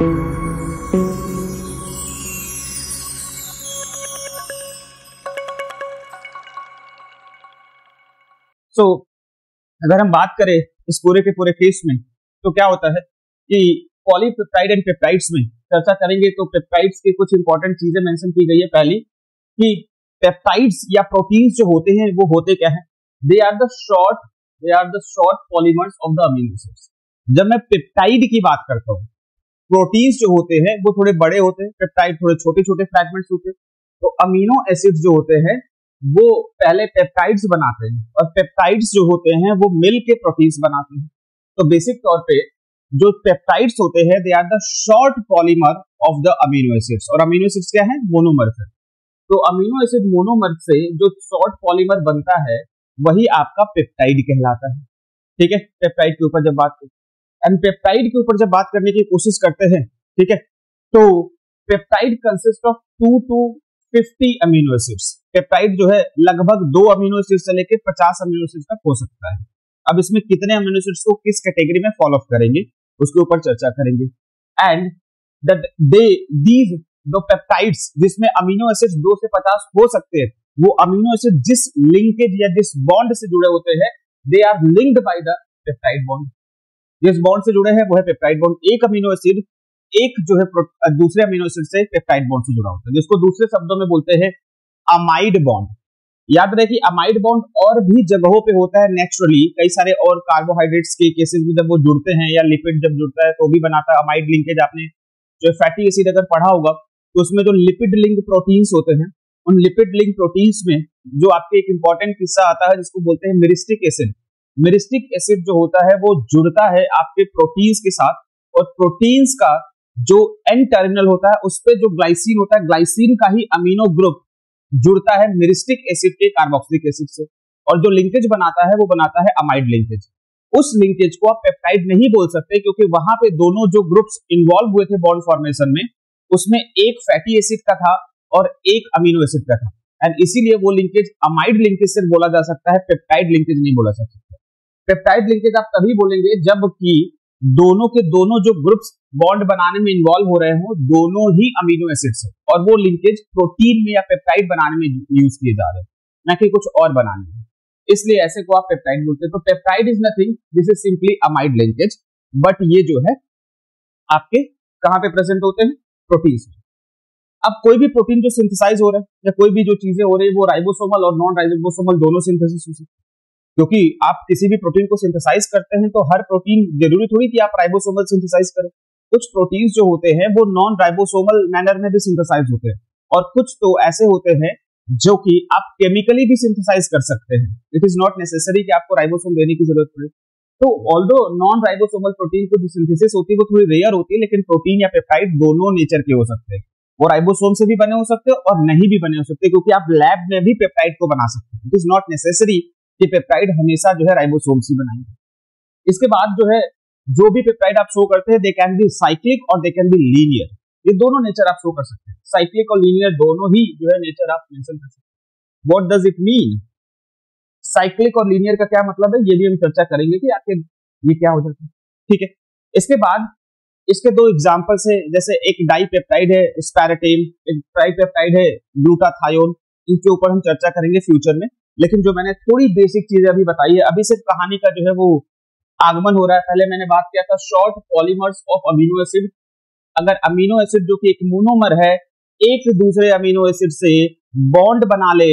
सो अगर हम बात करें इस पूरे के पूरे केस में तो क्या होता है कि पॉलीपेप्टाइड एंड पेप्टाइड्स में चर्चा करेंगे तो पेप्टाइड्स की कुछ इंपॉर्टेंट चीज़ें मेंशन की गई है पहली, कि पेप्टाइड्स या प्रोटीन्स जो होते हैं, वो होते क्या है? They are the short they are the short polymers of the amino acids जब मैं पेप्टाइड की बात करता हूँ प्रोटीन्स जो होते हैं, वो थोड़े बड़े होते हैं, पेप्टाइड थोड़े छोटे छोटे फ्रैगमेंट्स होते हैं। तो अमीनो एसिड्स जो होते हैं, वो पहले पेप्टाइड्स बनाते हैं और पेप्टाइड्स जो होते हैं, वो मिल के प्रोटीन्स बनाते हैं। तो बेसिक तौर पे जो पेप्टाइड्स होते हैं they are the short polymer of the amino acids और अमीनो एसिड्स क्या है? मोनोमर है तो अमीनो एसिड मोनोमर से जो शॉर्ट पॉलीमर बनता है, वही आपका पेप्टाइड कहलाता है। ठीक है? पेप्टाइड के ऊपर जब बात करते एंड पेप्टाइड के ऊपर जब बात करने की कोशिश करते हैं, ठीक है तो peptide consist of two to fifty amino acids peptide जो है लगभग दो अमीनो एसिड से लेकर पचास अमीनो एसिड तक हो सकता है। अब इसमें कितने अमीनो एसिड्स को किस कैटेगरी में फॉलो करेंगे, उसके ऊपर चर्चा करेंगे। एंड दैट दे दीज दो पेप्टाइड्स जिसमें अमीनो एसिड दो से पचास हो सकते हैं, वो अमीनो एसिड जिस लिंकेज या जिस बॉन्ड से जुड़े होते हैं they are linked by the peptide bond जिस बॉन्ड से जुड़े हैं, वो है पेप्टाइड बॉन्ड एक अमीनो एसिड एक जो है दूसरे अमीनो एसिड से पेप्टाइड बॉन्ड से जुड़ा होता है, जिसको दूसरे शब्दों में बोलते हैं अमाइड बॉन्ड याद रहे कि अमाइड बॉन्ड और भी जगहों पे होता है नेचुरली कई सारे और कार्बोहाइड्रेट्स के केसेस में जब वो जुड़ते हैं या लिपिड जब जुड़ता है तो भी बनाता है अमाइड लिंकेज आपने। जो फैटी एसिड अगर पढ़ा होगा तो उसमें जो लिपिड लिंक प्रोटीन्स होते हैं, उन लिपिड लिंक प्रोटीन्स में जो आपके एक इंपॉर्टेंट किस्सा आता है, जिसको बोलते हैं मिरिस्टिक एसिड मिरिस्टिक एसिड जो होता है, वो जुड़ता है आपके प्रोटीन्स के साथ और प्रोटीन्स का जो एन टर्मिनल होता है, उस पर जो ग्लाइसिन होता है ग्लाइसिन का ही अमीनो ग्रुप जुड़ता है मिरिस्टिक एसिड के कार्बोक्सिलिक एसिड से और जो लिंकेज बनाता है, वो बनाता है अमाइड लिंकेज उस लिंकेज को आप पेप्टाइड नहीं बोल सकते क्योंकि वहाँ पे दोनों जो ग्रुप्स इन्वॉल्व हुए थे बॉन्ड फॉर्मेशन में, उसमें एक फैटी एसिड का था और एक अमीनो एसिड का था. एंड इसीलिए वो लिंकेज अमाइड लिंकेज से बोला जा सकता है पेप्टाइड लिंकेज नहीं बोला जा सकता. पेप्टाइड लिंकेज आप तभी बोलेंगे जबकि दोनों के दोनों जो ग्रुप्स बॉन्ड बनाने में इन्वॉल्व हो रहे हो, दोनों ही अमीनो एसिड्स है। और वो लिंकेज प्रोटीन में या पेप्टाइड बनाने में यूज़ किए जा रहे हैं। न कि कुछ और बनाने में इसलिए ऐसे को आप पेप्टाइड बोलते हैं। तो peptide is nothing this is simply amide linkage but ये जो है, आपके कहाँ पे प्रेजेंट होते हैं? प्रोटीन अब कोई भी प्रोटीन जो सिंथेसाइज हो रहा है, या कोई भी जो चीज़ें हो रही है, वो राइबोसोमल और नॉन राइबोसोमल दोनों सिंथेसिस हो सकते क्योंकि आप किसी भी प्रोटीन को सिंथेसाइज करते हैं तो हर प्रोटीन, ज़रूरी थोड़ी कि आप राइबोसोमल सिंथेसाइज करें। कुछ प्रोटीन्स जो होते हैं, वो नॉन राइबोसोमल मैनर में भी सिंथेसाइज होते हैं। और कुछ तो ऐसे होते हैं जो कि आप केमिकली भी सिंथेसाइज कर सकते हैं। इट इज़ नॉट नेसेसरी कि आपको राइबोसोम देने की ज़रूरत पड़े। तो ऑल्दो नॉन राइबोसोमल प्रोटीन को जो सिंथेसिस होती है, वो थोड़ी रेयर होती है, लेकिन प्रोटीन या पेप्टाइड दोनों नेचर के हो सकते हैं। वो राइबोसोम से भी बने हो सकते हैं और नहीं भी बने हो सकते, क्योंकि आप लैब में भी पेप्टाइड को बना सकते हैं। इट इज़ नॉट नेसेसरी कि पेप्टाइड हमेशा जो है राइबोसोम से बनाएँगे इसके बाद जो है, जो भी पेप्टाइड आप शो करते हैं दे कैन बी साइक्लिक और दे कैन बी लीनियर ये दोनों नेचर आप शो कर सकते हैं। साइक्लिक और लीनियर दोनों ही जो है नेचर आप मेंशन कर सकते हैं। What does it mean cyclic और लीनियर का क्या मतलब है? ये भी हम चर्चा करेंगे कि आखिर ये क्या हो जाता है। ठीक है? इसके बाद, इसके दो एग्जांपल्स है। जैसे एक डाइपेप्टाइड है स्पैराटेम एक ट्राइपेप्टाइड है ग्लूटाथायोन इनके ऊपर हम चर्चा करेंगे फ्यूचर में। लेकिन जो मैंने थोड़ी बेसिक चीज़ें अभी बताई है, अभी सिर्फ़ कहानी का जो है वो आगमन हो रहा है। पहले मैंने बात किया था short polymers of amino acid अगर अमीनो एसिड जो कि एक मोनोमर है, एक दूसरे अमीनो एसिड से बॉन्ड बना ले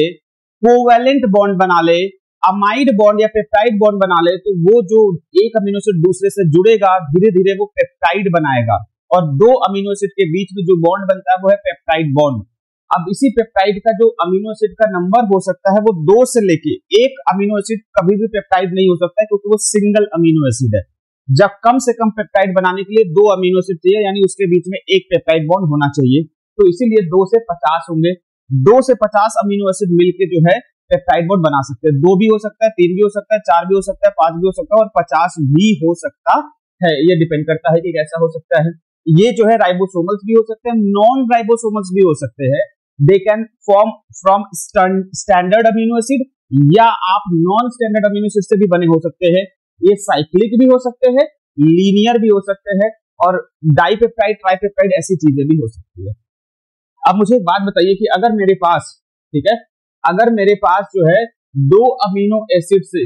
कोवेलेंट बॉन्ड बना ले अमाइड बॉन्ड या पेप्टाइड बॉन्ड बना ले तो वो जो एक अमीनो एसिड दूसरे से जुड़ेगा धीरे धीरे वो पेप्टाइड बनाएगा। और दो अमीनो एसिड के बीच में जो बॉन्ड बनता है, वो है पेप्टाइड बॉन्ड अब इसी पेप्टाइड का जो अमीनो एसिड का नंबर हो सकता है, वो दो से लेके एक अमीनो एसिड कभी भी पेप्टाइड नहीं हो सकता है, क्योंकि वो सिंगल अमीनो एसिड है। जब कम से कम पेप्टाइड बनाने के लिए दो अमीनो एसिड चाहिए, यानी उसके बीच में एक पेप्टाइड बॉन्ड होना चाहिए तो इसीलिए दो से पचास होंगे। दो से पचास अमीनो एसिड मिलकर जो है पेप्टाइड बॉन्ड बना सकते हैं। दो भी हो सकता है, तीन भी हो सकता है, चार भी हो सकता है, पाँच भी हो सकता है, और पचास भी हो सकता है। ये डिपेंड करता है कि कैसा हो सकता है। ये जो है राइबोसोमल्स भी हो सकते हैं नॉन राइबोसोमल्स भी हो सकते हैं। They can form from standard amino acid या आप नॉन स्टैंडर्ड अमीनो एसिड से भी बने हो सकते हैं। ये साइक्लिक भी हो सकते हैं लीनियर भी हो सकते हैं और डाइपेप्टाइड ट्राइपेप्टाइड ऐसी चीज़ें भी हो सकती है। अब मुझे एक बात बताइए कि अगर मेरे पास, ठीक है, अगर मेरे पास जो है दो अमीनो एसिड से,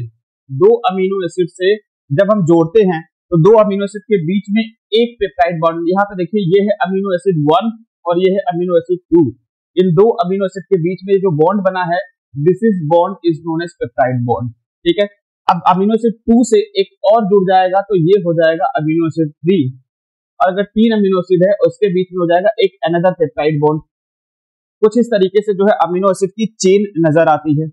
दो अमीनो एसिड से जब हम जोड़ते हैं तो दो अमीनो एसिड के बीच में एक पेप्टाइड बॉन्ड यहाँ पे देखिए, ये है अमीनो एसिड वन और ये है अमीनो एसिड टू इन दो अमीनो एसिड के बीच में जो बॉन्ड बना है this is bond is known as peptide bond ठीक है? अब अमीनो एसिड टू से एक और जुड़ जाएगा तो ये हो जाएगा अमीनो एसिड थ्री। और अगर तीन अमीनो एसिड है, उसके बीच में हो जाएगा एक अनदर पेप्टाइड बॉन्ड कुछ इस तरीके से जो है अमीनो एसिड की चेन नज़र आती है।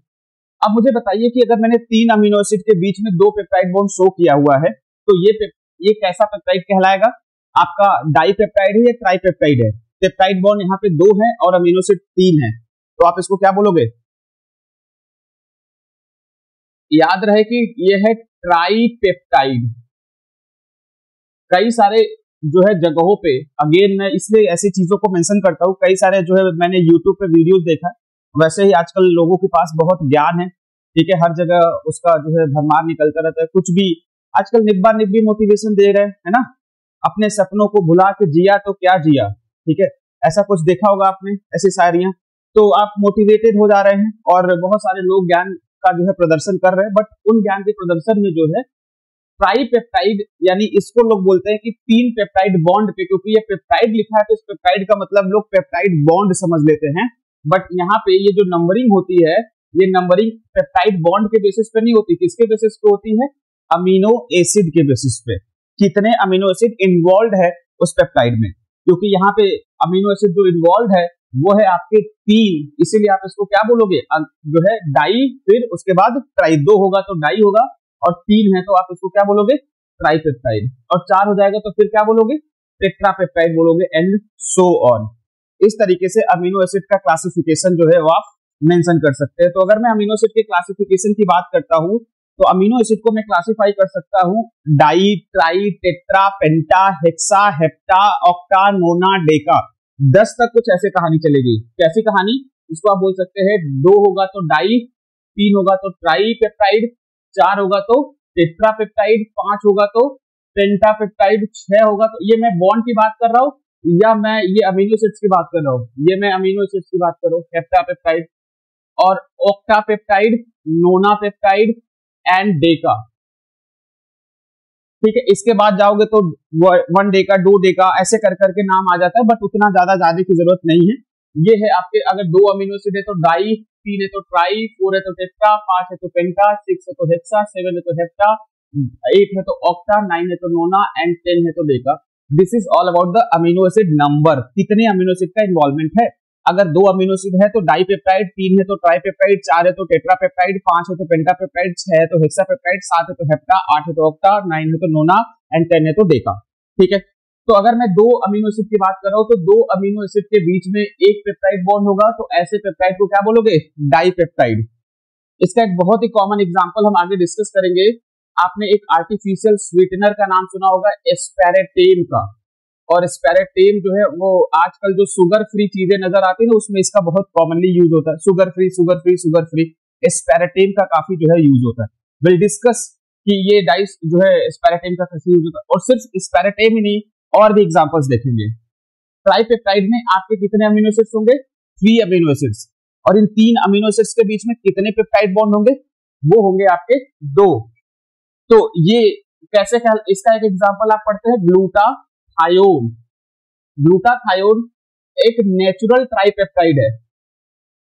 अब मुझे बताइए कि अगर मैंने तीन अमीनो एसिड के बीच में दो पेप्टाइड बॉन्ड शो किया हुआ है तो ये ये कैसा पेप्टाइड कहलाएगा? आपका डाइपेप्टाइड है या ट्राइपेप्टाइड है? पेप्टाइड बॉन्ड यहाँ पे दो है और अमीनो एसिड तीन है। तो आप इसको क्या बोलोगे? याद रहे कि ये है ट्राइपेप्टाइड कई सारे जो है जगहों पे अगेन मैं इसलिए ऐसी चीज़ों को मेंशन करता हूँ, कई सारे जो है मैंने यूट्यूब पे वीडियोस देखा। वैसे ही आजकल लोगों के पास बहुत ज्ञान है, ठीक है, हर जगह उसका जो है भरमार निकलता रहता है, कुछ भी। आजकल निब्बा निब्बी मोटिवेशन दे रहे हैं, है ना? अपने सपनों को भुला के जिया तो क्या जिया? ठीक है? ऐसा कुछ देखा होगा आपने, ऐसी शायरियाँ। तो आप मोटिवेटेड हो जा रहे हैं और बहुत सारे लोग ज्ञान का जो है प्रदर्शन कर रहे हैं बट उन ज्ञान के प्रदर्शन में जो है ट्राईपेप्टाइड यानी इसको लोग बोलते हैं कि तीन पेप्टाइड बॉन्ड पे, क्योंकि ये पेप्टाइड लिखा है तो इस पेप्टाइड का मतलब लोग पेप्टाइड बॉन्ड समझ लेते हैं। बट यहाँ पे ये जो नंबरिंग होती है, ये नंबरिंग पेप्टाइड बॉन्ड के बेसिस पे नहीं होती। किसके बेसिस पे होती है? अमीनो एसिड के बेसिस पे। कितने अमीनो एसिड इन्वॉल्व है उस पेप्टाइड में? क्योंकि यहाँ पे अमीनो एसिड जो इन्वॉल्व है, वो है आपके तीन। इसीलिए आप इसको क्या बोलोगे? जो है डाई, फिर उसके बाद ट्राई दो होगा तो डाई होगा, और तीन है तो आप इसको क्या बोलोगे? ट्राईपेप्टाइड और चार हो जाएगा तो फिर क्या बोलोगे? टेट्रापेप्टाइड बोलोगे एंड सो ऑन इस तरीके से अमीनो एसिड का क्लासिफिकेशन जो है वो आप मेंशन कर सकते हैं। तो अगर मैं अमीनो एसिड के क्लासिफिकेशन की बात करता हूँ तो अमीनो एसिड को मैं क्लासिफाई कर सकता हूँ di tri tetra penta hexa hepta octa nona deca दस तक कुछ ऐसे कहानी चलेगी। कैसी कहानी? इसको आप बोल सकते हैं, दो होगा तो डाई तीन होगा तो ट्राई पेप्टाइड चार होगा तो टेट्रा पेप्टाइड पाँच होगा तो पेंटा पेप्टाइड छह होगा तो ये मैं बॉन्ड की बात कर रहा हूँ, या मैं ये अमीनो एसिड्स की बात कर रहा हूँ? ये मैं अमीनो एसिड्स की बात कर रहा हूँ हेप्टा पेप्टाइड और octa peptide nona peptide and deca. ठीक है, इसके बाद जाओगे तो undeca dodeca, ऐसे कर, करके नाम आ जाता है बट उतना ज़्यादा जाने की ज़रूरत नहीं है। ये है आपके, अगर दो अमीनो एसिड है तो डाई तीन है तो ट्राई फोर है तो टेप्टा पाँच है तो पेंटा सिक्स है तो हेक्सा सेवन है तो हेप्टा एट है तो ऑक्टा नाइन है तो नोना एंड टेन है तो deca this is all about the amino acid number कितने अमीनो एसिड का इन्वॉल्वमेंट है? अगर दो अमीनो एसिड है तो डाइपेप्टाइड तीन है तो ट्राइपेप्टाइड चार है तो टेट्रापेप्टाइड पाँच है तो पेंटापेप्टाइड छह है तो हेक्सापेप्टाइड सात है तो हेप्टा आठ है तो ऑक्टा नाइन है तो नोना एंड टेन है तो डेका ठीक है? तो अगर मैं दो अमीनो एसिड की बात कर रहा हूँ तो दो अमीनो एसिड के बीच में एक पेप्टाइड बॉन्ड होगा तो ऐसे पेप्टाइड को क्या बोलोगे? डाइपेप्टाइड इसका एक बहुत ही कॉमन एग्ज़ाम्पल हम आगे डिस्कस करेंगे। आपने एक आर्टिफिशियल स्वीटनर का नाम सुना होगा एस्पेरेटेम का। और स्पेरेटेम जो है, वो आजकल जो शुगर फ्री चीज़ें नज़र आती है ना, उसमें इसका बहुत कॉमनली यूज़ होता है। Sugar free sugar free sugar free aspartame का काफ़ी जो है यूज़ होता है। विल डिस्कस कि ये डाइस जो है स्पेरेटेम का कैसे यूज़ होता है। और सिर्फ़ स्पेरेटेम ही नहीं, और भी एग्जाम्पल्स देखेंगे। ट्राइपेप्टाइड में आपके कितने अमीनो एसिड्स होंगे? थ्री अमीनो एसिड्स और इन तीन अमीनो एसिड्स के बीच में कितने पेप्टाइड बॉन्ड होंगे? वो होंगे आपके दो। तो ये कैसे ख्याल, इसका एक एग्ज़ाम्पल आप पढ़ते हैं ग्लूटा थायोन ग्लूटाथायोन एक नेचुरल ट्राइपेप्टाइड है।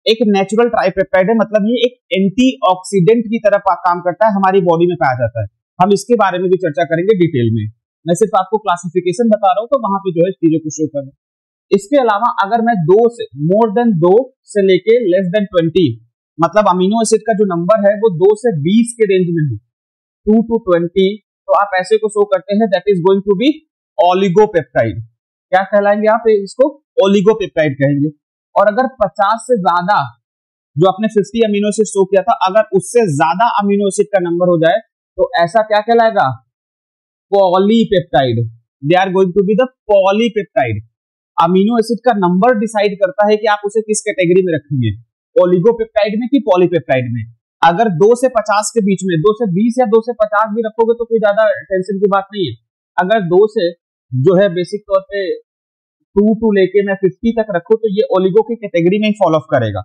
एक नेचुरल ट्राइपेप्टाइड है मतलब ये एक एंटीऑक्सीडेंट की तरह काम करता है, हमारी बॉडी में पाया जाता है। हम इसके बारे में भी चर्चा करेंगे डिटेल में। मैं सिर्फ़ आपको क्लासिफिकेशन बता रहा हूँ तो वहाँ पे जो है चीज़ों को शो कर इसके अलावा अगर मैं दो से मोर देन दो से लेके लेस देन ट्वेंटी मतलब अमीनो एसिड का जो नंबर है, वो दो से बीस के रेंज में हो। टू टू ट्वेंटी तो आप ऐसे को शो करते हैं that is going to be oligopeptide. क्या कहलाएँगे आप इसको? ओलिगोपेप्टाइड कहेंगे। और अगर 50 से ज़्यादा जो आपने 50 अमीनो एसिड शो किया था, अगर उससे ज़्यादा अमीनो एसिड का नंबर हो जाए तो ऐसा क्या कहलाएगा? Polypeptide. They are going to be the polypeptide. Amino acid का नंबर डिसाइड करता है कि आप उसे किस कैटेगरी में रखेंगे। ओलिगोपेप्टाइड में कि पॉलीपेप्टाइड में? अगर दो से पचास के बीच में, दो से बीस या दो से पचास भी रखोगे तो कोई ज़्यादा टेंशन की बात नहीं है। अगर दो से जो है बेसिक तौर पे टू टू लेके मैं फिफ्टी तक रखू तो ये ओलिगो की कैटेगरी में फॉलो अप करेगा।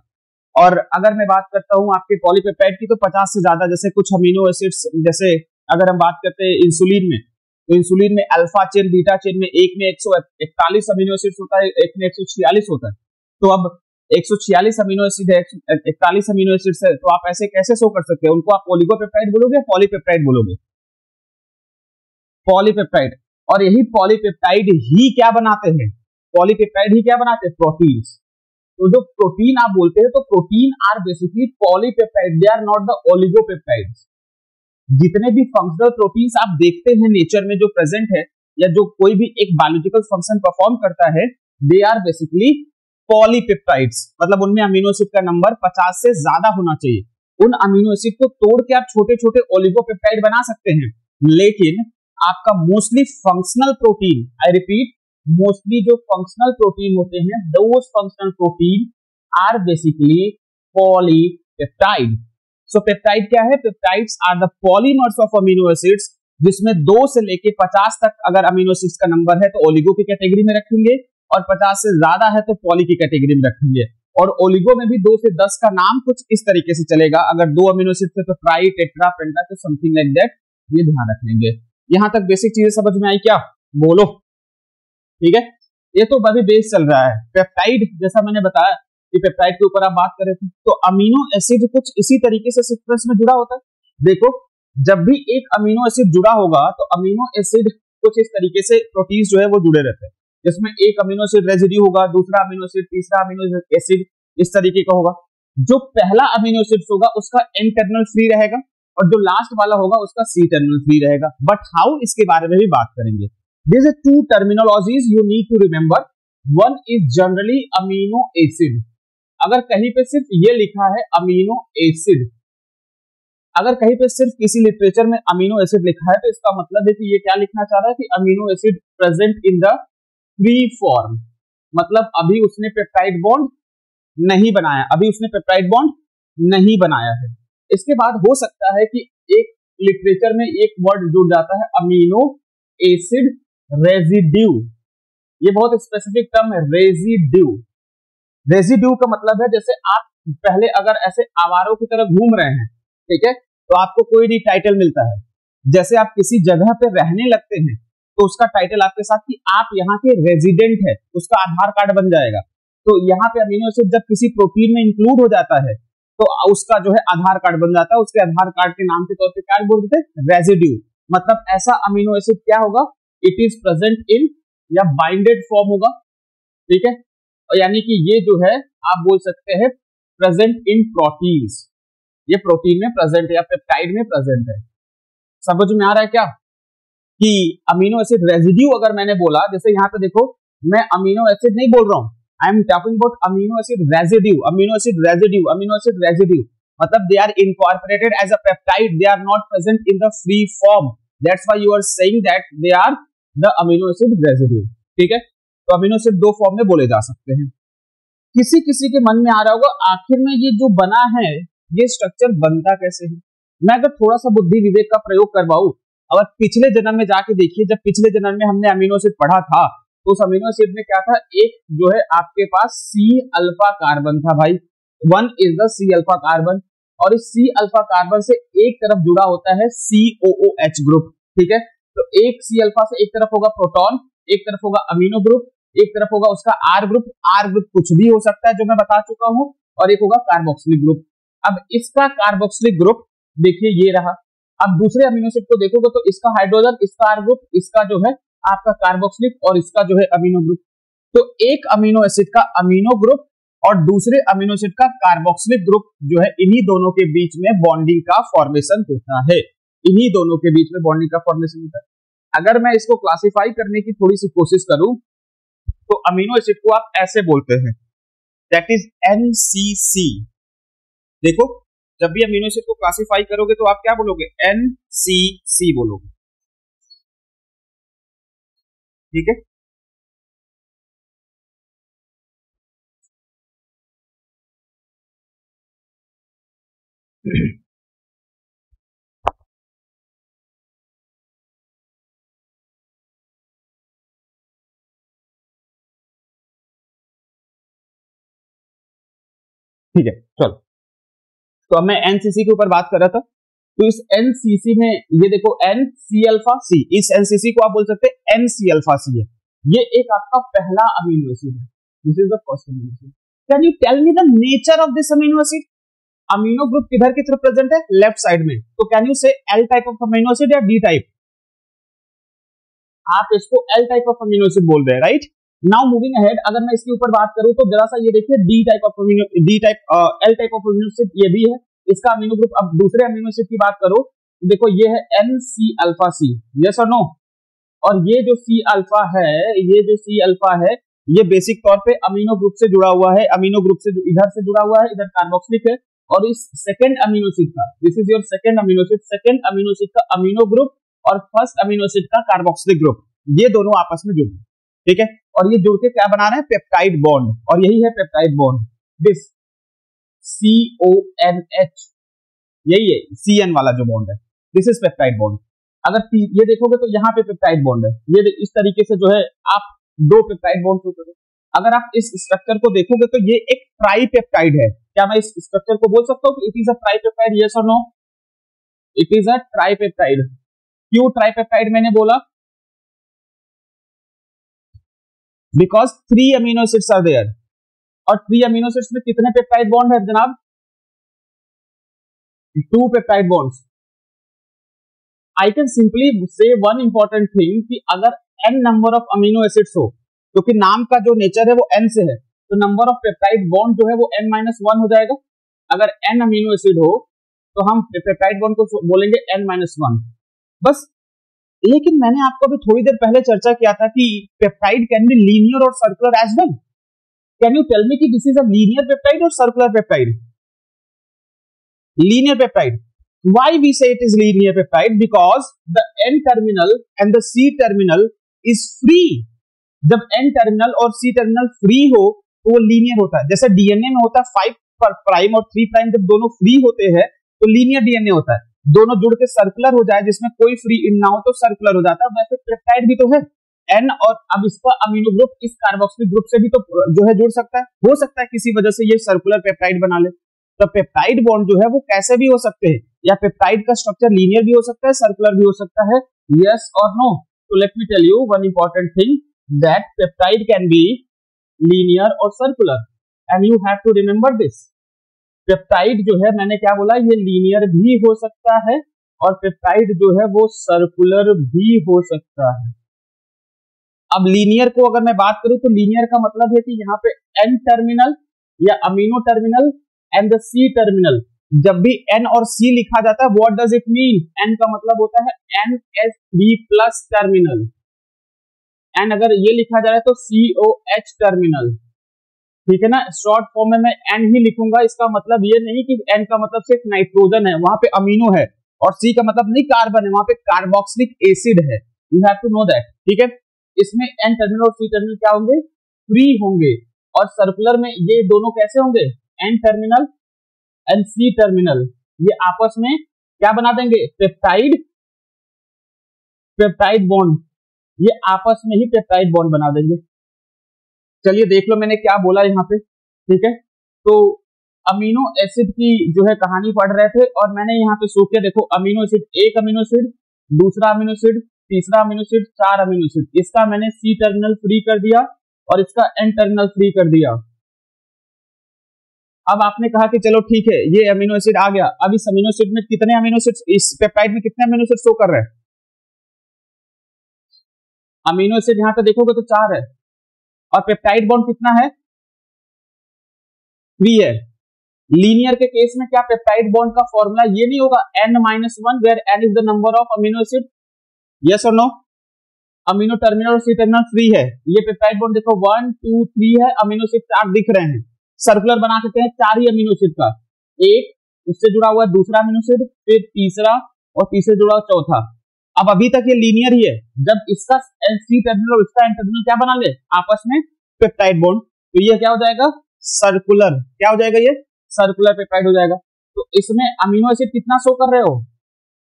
और अगर मैं बात करता हूँ आपके पॉलीपेप्टाइड की तो पचास से ज़्यादा, जैसे कुछ अमीनो एसिड्स जैसे अगर हम बात करते हैं इंसुलिन में तो इंसुलिन में अल्फ़ा चेन बीटा चेन में एक में एक सौ इकतालीस अमीनो एसिड्स होता है, एक में एक सौ छियालीस होता है। तो अब एक सौ छियालीस अमीनो एसिड है इकतालीस अमीनो एसिड्स है तो आप ऐसे कैसे शो कर सकते हैं? उनको आप ओलिगोपेप्टाइड बोलोगे या पॉलीपेप्टाइड बोलोगे? पॉलीपेप्टाइड और यही पॉलीपेप्टाइड ही क्या बनाते हैं? पॉलीपेप्टाइड ही क्या बनाते हैं? प्रोटीन तो जो प्रोटीन आप बोलते हैं तो protein are basically polypeptide they are not the oligopeptides जितने भी फंक्शनल प्रोटीन्स आप देखते हैं नेचर में जो प्रेजेंट है, या जो कोई भी एक बायोलॉजिकल फ़ंक्शन परफॉर्म करता है दे आर बेसिकली पॉलीपेप्टाइड्स मतलब उनमें अमीनो एसिड का नंबर 50 से ज़्यादा होना चाहिए। उन अमीनो एसिड को तोड़ के आप छोटे छोटे ओलिगोपेप्टाइड बना सकते हैं। लेकिन आपका mostly functional protein I repeat mostly जो फंक्शनल प्रोटीन होते हैं those functional protein are basically polypeptide so peptide क्या है? Peptides are the polymers of amino acids जिसमें दो से लेके पचास तक अगर अमीनो एसिड्स का नंबर है तो ओलिगो की कैटेगरी में रखेंगे, और पचास से ज़्यादा है तो पॉली की कैटेगरी में रखेंगे। और ओलिगो में भी दो से दस का नाम कुछ इस तरीके से चलेगा। अगर दो अमीनो एसिड थे तो ट्राई टेट्रा पेंटा तो समथिंग लाइक दैट ये ध्यान रख लेंगे यहाँ तक बेसिक चीज़ें समझ में आई क्या? बोलो। ठीक है? ये तो अभी बेस चल रहा है। पेप्टाइड जैसा मैंने बताया कि पेप्टाइड के ऊपर आप बात कर रहे थे तो अमीनो एसिड कुछ इसी तरीके से सीक्वेंस में जुड़ा होता है। देखो, जब भी एक अमीनो एसिड जुड़ा होगा तो अमीनो एसिड कुछ इस तरीके से प्रोटीन जो है वो जुड़े रहते हैं। जिसमें एक अमीनो एसिड रेजिड्यू होगा, दूसरा अमीनो एसिड तीसरा अमीनो एसिड इस तरीके का होगा। जो पहला अमीनो एसिड होगा, उसका इंटरनल फ्री रहेगा। और जो लास्ट वाला होगा उसका सी टर्मिनल फ्री रहेगा। बट हाउ इसके बारे में भी बात करेंगे। This two terminologies you need to remember one is generally amino acid अगर कहीं पे सिर्फ़ ये लिखा है अमीनो एसिड अगर कहीं पे सिर्फ़ किसी लिटरेचर में अमीनो एसिड लिखा है तो इसका मतलब है कि ये क्या लिखना चाह रहा है कि amino acid present in the free form मतलब अभी उसने पेप्टाइड बॉन्ड नहीं बनाया, अभी उसने पेप्टाइड बॉन्ड नहीं बनाया है। इसके बाद हो सकता है कि एक लिटरेचर में एक वर्ड जुड़ जाता है अमीनो एसिड रेजिड्यू ये बहुत स्पेसिफिक टर्म है रेजिड्यू रेजिड्यू का मतलब है जैसे आप पहले अगर ऐसे आवारों की तरह घूम रहे हैं, ठीक है? तो आपको कोई भी टाइटल मिलता है। जैसे आप किसी जगह पे रहने लगते हैं तो उसका टाइटल आपके साथ कि आप यहाँ के रेजिडेंट है, उसका आधार कार्ड बन जाएगा। तो यहाँ पे अमीनो एसिड जब किसी प्रोटीन में इंक्लूड हो जाता है तो उसका जो है आधार कार्ड बन जाता है। उसके आधार कार्ड के नाम के तौर पर क्या बोलते थे रेजिड्यू मतलब ऐसा अमीनो एसिड क्या होगा? इट इज़ प्रेजेंट इन या बाइंडेड फॉर्म होगा। ठीक है? यानी कि ये जो है, आप बोल सकते हैं प्रेजेंट इन प्रोटीन्स ये प्रोटीन में प्रेजेंट है या पेप्टाइड में प्रेजेंट है। समझ में आ रहा है क्या? कि अमीनो एसिड रेजिड्यू अगर मैंने बोला, जैसे यहाँ पे देखो, मैं अमीनो एसिड नहीं बोल रहा हूँ। I am talking about amino acid residue amino acid residue amino acid residue मतलब they are incorporated as a peptide they are not present in the free form that's why you are saying that they are the amino acid residue ठीक है? तो amino acid दो form में बोले जा सकते हैं। किसी किसी के मन में आ रहा होगा, आखिर में ये जो बना है, ये स्ट्रक्चर बनता कैसे है? मैं अगर थोड़ा सा बुद्धि विवेक का प्रयोग करवाऊ, अगर पिछले जन्म में जाके देखिए, जब पिछले जन्म में हमने अमीनो एसिड पढ़ा था उस अमीनो एसिड में क्या था? एक जो है आपके पास सी अल्फ़ा कार्बन था भाई। One is the C alpha carbon और इस सी अल्फ़ा कार्बन से एक तरफ़ जुड़ा होता है सी ओ ओ एच ग्रुप ठीक है? तो एक सी अल्फ़ा से एक तरफ़ होगा प्रोटॉन एक तरफ़ होगा अमीनो ग्रुप एक तरफ़ होगा उसका आर ग्रुप आर ग्रुप कुछ भी हो सकता है जो मैं बता चुका हूँ और एक होगा कार्बोक्सिलिक ग्रुप अब इसका कार्बोक्सिलिक ग्रुप देखिए ये रहा। अब दूसरे अमीनो एसिड को देखोगे तो इसका हाइड्रोजन इसका आर ग्रुप इसका जो है आपका कार्बोक्सिलिक और इसका जो है अमीनो ग्रुप तो एक अमीनो एसिड का अमीनो ग्रुप और दूसरे अमीनो एसिड का कार्बोक्सिलिक ग्रुप जो है, इन्हीं दोनों के बीच में बॉन्डिंग का फॉर्मेशन होता है. इन्हीं दोनों के बीच में बॉन्डिंग का फॉर्मेशन होता है. अगर मैं इसको क्लासिफाई करने की थोड़ी सी कोशिश करूँ तो अमीनो एसिड को आप ऐसे बोलते हैं. दैट इज़ एनसीसी देखो, जब भी अमीनो एसिड को क्लासिफाई करोगे तो आप क्या बोलोगे? एनसीसी बोलोगे. ठीक है? ठीक है, चलो। तो अब मैं एनसीसी के ऊपर बात कर रहा था। तो इस एनसीसी में, ये देखो एन सी अल्फ़ा सी इस एनसीसी को आप बोल सकते हैं एन सी अल्फ़ा सी है। ये एक आपका पहला अमीनो एसिड है। This is the first amino acid can you tell me the nature of this amino acid amino group किधर की तरफ़ प्रेजेंट है? लेफ़्ट साइड में। तो can you say L type of amino acid या D type आप इसको L type of amino acid बोल रहे हैं राइट नाउ मूविंग अहेड अगर मैं इसके ऊपर बात करूँ तो जरा सा ये देखिए D type of amino D type L type of amino acid ये भी है। इसका अमीनो ग्रुप अब दूसरे अमीनो एसिड की बात करो, देखो ये है N C alpha C yes और नो और ये जो सी अल्फ़ा है, ये जो सी अल्फ़ा है, ये बेसिक तौर पे अमीनो ग्रुप से जुड़ा हुआ है अमीनो ग्रुप से इधर से जुड़ा हुआ है, इधर कार्बोक्सिलिक है, और इस सेकेंड अमीनो एसिड का this is your second amino acid second amino acid का अमीनो ग्रुप और फ़र्स्ट अमीनो एसिड का कार्बोक्सिलिक ग्रुप ये दोनों आपस में जुड़े, ठीक है? और ये जुड़ के क्या बना रहे हैं? पेप्टाइड बॉन्ड और यही है peptide bond this C O N H यही है सी एन वाला जो बॉन्ड है। दिस इज़ पेप्टाइड बॉन्ड अगर ये देखोगे तो यहाँ पे पेप्टाइड बॉन्ड है। ये इस तरीके से जो है, आप दो पेप्टाइड बॉन्ड को करो। अगर आप इस स्ट्रक्चर को देखोगे तो ये एक ट्राईपेप्टाइड है। क्या मैं इस स्ट्रक्चर को बोल सकता हूँ it is a tripeptide yes और no it is a tripeptide क्यों ट्राईपेप्टाइड मैंने बोला? Because three amino acids are there और थ्री अमीनो एसिड्स में कितने पेप्टाइड बॉन्ड है जनाब? Two peptide bonds I can simply say one important thing कि अगर N number of amino acids हो, क्योंकि तो नाम का जो नेचर है वो एन से है तो नंबर ऑफ़ पेप्टाइड बॉन्ड जो है वो एन माइनस वन हो जाएगा। अगर एन अमीनो एसिड हो तो हम पेप्टाइड बॉन्ड को बोलेंगे एन माइनस वन बस, लेकिन मैंने आपको अभी थोड़ी देर पहले चर्चा किया था कि पेप्टाइड कैन बी लीनियर और circular as well can you tell me कि this is a linear peptide और circular peptide linear peptide why we say it is linear peptide? Because the n terminal and the c terminal is free. जब n terminal और c terminal free हो तो वो linear होता है। जैसे DNA में होता है फाइव प्राइम और थ्री प्राइम जब दोनों फ्री होते हैं तो लीनियर डीएनए होता है। दोनों जुड़ के सर्कुलर हो जाए, जिसमें कोई फ्री इन ना हो तो सर्कुलर हो जाता है। वैसे पेप्टाइड भी तो है। एन और अब इसका अमीनो ग्रुप इस कार्बोक्सिलिक ग्रुप से भी तो जो है जुड़ सकता है। हो सकता है किसी वजह से ये सर्कुलर पेप्टाइड बना ले। तो पेप्टाइड बॉन्ड जो है वो कैसे भी हो सकते हैं, या पेप्टाइड का स्ट्रक्चर लीनियर भी हो सकता है सर्कुलर भी हो सकता है यस और नो तो let me tell you one important thing that peptide can be linear और circular and you have to remember this peptide जो है, मैंने क्या बोला, ये लीनियर भी हो सकता है, और पेप्टाइड जो है वो सर्कुलर भी हो सकता है। अब लीनियर को अगर मैं बात करूँ तो लीनियर का मतलब है कि यहाँ पे एन टर्मिनल या amino terminal and the C terminal जब भी एन और सी लिखा जाता है what does it mean N का मतलब होता है N S B plus terminal and अगर ये लिखा जा रहा है तो सी ओ एच टर्मिनल ठीक है ना? शॉर्ट फॉर्म में मैं एन ही लिखूँगा, इसका मतलब ये नहीं कि एन का मतलब सिर्फ़ नाइट्रोजन है, वहाँ पे अमीनो है। और सी का मतलब नहीं कार्बन है, वहाँ पे कार्बोक्सिलिक एसिड है। You have to know that ठीक है? इसमें एन टर्मिनल और सी टर्मिनल क्या होंगे? फ्री होंगे। और सर्कुलर में ये दोनों कैसे होंगे? N terminal and C terminal ये आपस में क्या बना देंगे? पेप्टाइड पेप्टाइड बॉन्ड ये आपस में ही पेप्टाइड बॉन्ड बना देंगे। चलिए देख लो मैंने क्या बोला यहाँ पे। ठीक है? तो अमीनो एसिड की जो है कहानी पढ़ रहे थे और मैंने यहाँ पे सो के देखो अमीनो एसिड एक अमीनो एसिड दूसरा अमीनो एसिड तीसरा अमीनो एसिड चार अमीनो एसिड इसका मैंने सी टर्मिनल फ्री कर दिया और इसका एन टर्मिनल फ्री कर दिया। अब आपने कहा कि चलो ठीक है, ये अमीनो एसिड आ गया। अब इस अमीनो एसिड में कितने अमीनो एसिड इस पेप्टाइड में कितने अमीनो एसिड शो कर रहे हैं? अमीनो एसिड यहाँ पे देखोगे तो चार है। और पेप्टाइड बॉन्ड कितना है? थ्री है। लीनियर के केस में क्या पेप्टाइड बॉन्ड का फॉर्मूला ये नहीं होगा? N minus one where N is the number of amino acid yes और नो अमीनो टर्मिनल और सी टर्मिनल फ्री है। ये पेप्टाइड बॉन्ड देखो वन टू थ्री है। अमीनो एसिड चार दिख रहे हैं। सर्कुलर बना सकते हैं चार ही अमीनो एसिड का। एक, उससे जुड़ा हुआ दूसरा अमीनो एसिड फिर तीसरा और तीसरे जुड़ा हुआ चौथा। अब अभी तक ये लीनियर ही है। जब इसका सी टर्मिनल और इसका एन टर्मिनल क्या बना ले? आपस में पेप्टाइड बॉन्ड तो ये क्या हो जाएगा? सर्कुलर क्या हो जाएगा ये? सर्कुलर पेप्टाइड हो जाएगा। तो इसमें अमीनो एसिड कितना शो कर रहे हो?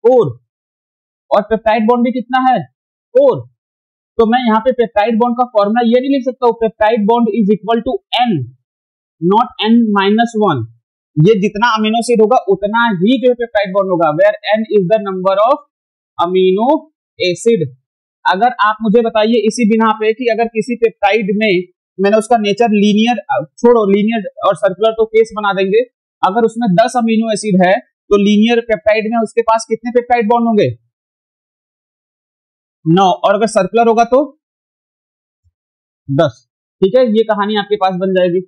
फोर और पेप्टाइड बॉन्ड भी कितना है? फोर तो मैं यहाँ पे पेप्टाइड बॉन्ड का फॉर्मूला ये नहीं लिख सकता हूँ peptide bond is equal to N not N minus one ये जितना अमीनो एसिड होगा, उतना ही जो पेप्टाइड बॉन्ड होगा where N is the number of amino acid अगर आप मुझे बताइए इसी बिना पे कि अगर किसी पेप्टाइड में मैंने उसका नेचर लीनियर छोड़ो लीनियर और सर्कुलर तो केस बना देंगे। अगर उसमें 10 अमीनो एसिड है तो लीनियर पेप्टाइड में उसके पास कितने पेप्टाइड बॉन्ड होंगे? नौ। और अगर सर्कुलर होगा तो? दस। ठीक है? ये कहानी आपके पास बन जाएगी।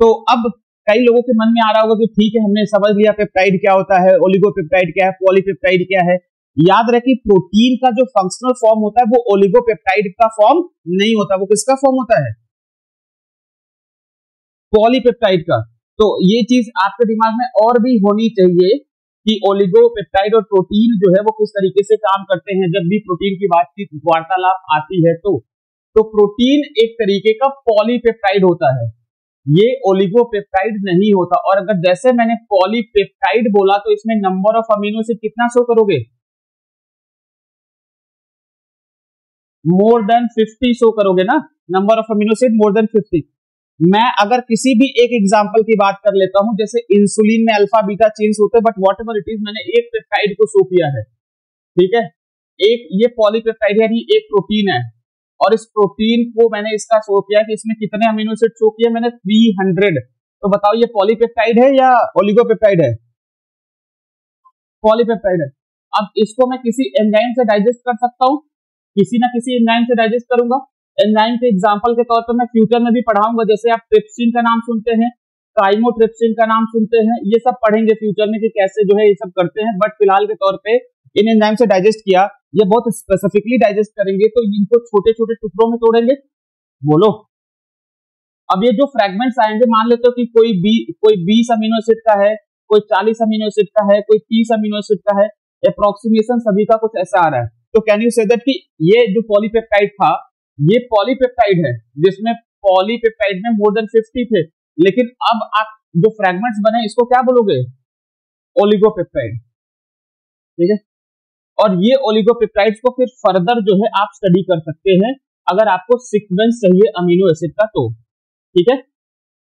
तो अब कई लोगों के मन में आ रहा होगा कि ठीक है, हमने समझ लिया पेप्टाइड क्या होता है ओलिगोपेप्टाइड क्या है पॉलीपेप्टाइड क्या है। याद रहे कि प्रोटीन का जो फंक्शनल फॉर्म होता है, वो ओलिगोपेप्टाइड का फॉर्म नहीं होता। वो किसका फॉर्म होता है? पॉलीपेप्टाइड का। तो ये चीज़ आपके दिमाग में और भी होनी चाहिए। कि ओलिगोपेप्टाइड और प्रोटीन जो है वो किस तरीके से काम करते हैं? जब भी प्रोटीन की बातचीत, वार्तालाप आती है तो। तो प्रोटीन एक तरीके का पॉलीपेप्टाइड होता है। ये ओलिगोपेप्टाइड नहीं होता। और अगर जैसे मैंने पॉलीपेप्टाइड बोला तो इसमें नंबर ऑफ़ अमीनो एसिड कितना शो करोगे? मोर देन 50 शो करोगे ना? Number of amino acid more than 50 मैं अगर किसी भी एक एग्जांपल की बात कर लेता हूँ, जैसे इंसुलिन में अल्फ़ा बीटा चेंज होते हैं but whatever it is मैंने एक पेप्टाइड को शो किया है। ठीक है? एक, ये पॉलीपेप्टाइड यानी एक प्रोटीन है। और इस प्रोटीन को मैंने इसका शो किया कि इसमें कितने अमीनो एसिड शो किए, मैंने 300 तो बताओ, ये पॉलीपेप्टाइड है या ओलिगोपेप्टाइड है? पॉलीपेप्टाइड है। अब इसको मैं किसी एंजाइम से डाइजेस्ट कर सकता हूँ? किसी ना किसी एंजाइम से डाइजेस्ट करूँगा। एंजाइम के एग्ज़ाम्पल के तौर पर मैं फ्यूचर में भी पढ़ाऊँगा। जैसे आप ट्रिप्सिन का नाम सुनते हैं काइमोट्रिप्सिन का नाम सुनते हैं, ये सब पढ़ेंगे फ्यूचर में कि कैसे जो है ये सब करते हैं। बट फ़िलहाल के तौर पे इन एंजाइम से डाइजेस्ट किया, ये बहुत स्पेसिफिकली डाइजेस्ट करेंगे तो इनको छोटे छोटे टुकड़ों में तोड़ेंगे। बोलो। अब ये जो फ्रेगमेंट्स आएँगे, मान लेते हो कि कोई बी कोई बीस अमीनो एसिड का है, कोई चालीस अमीनो एसिड का है, कोई तीस अमीनो एसिड का है अप्रोक्सीमेशन सभी का कुछ ऐसा आ रहा है। तो कैन यू से दैट कि ये जो पॉलीपेप्टाइड था ये पॉलीपेप्टाइड है, जिसमें पॉलीपेप्टाइड में मोर देन 50 थे। लेकिन अब आप जो फ्रेगमेंट्स बने, इसको क्या बोलोगे? ओलिगोपेप्टाइड ठीक है? और ये ओलिगोपेप्टाइड्स को फिर फर्दर जो है, आप स्टडी कर सकते हैं, अगर आपको सीक्वेंस चाहिए अमीनो एसिड का तो। ठीक है?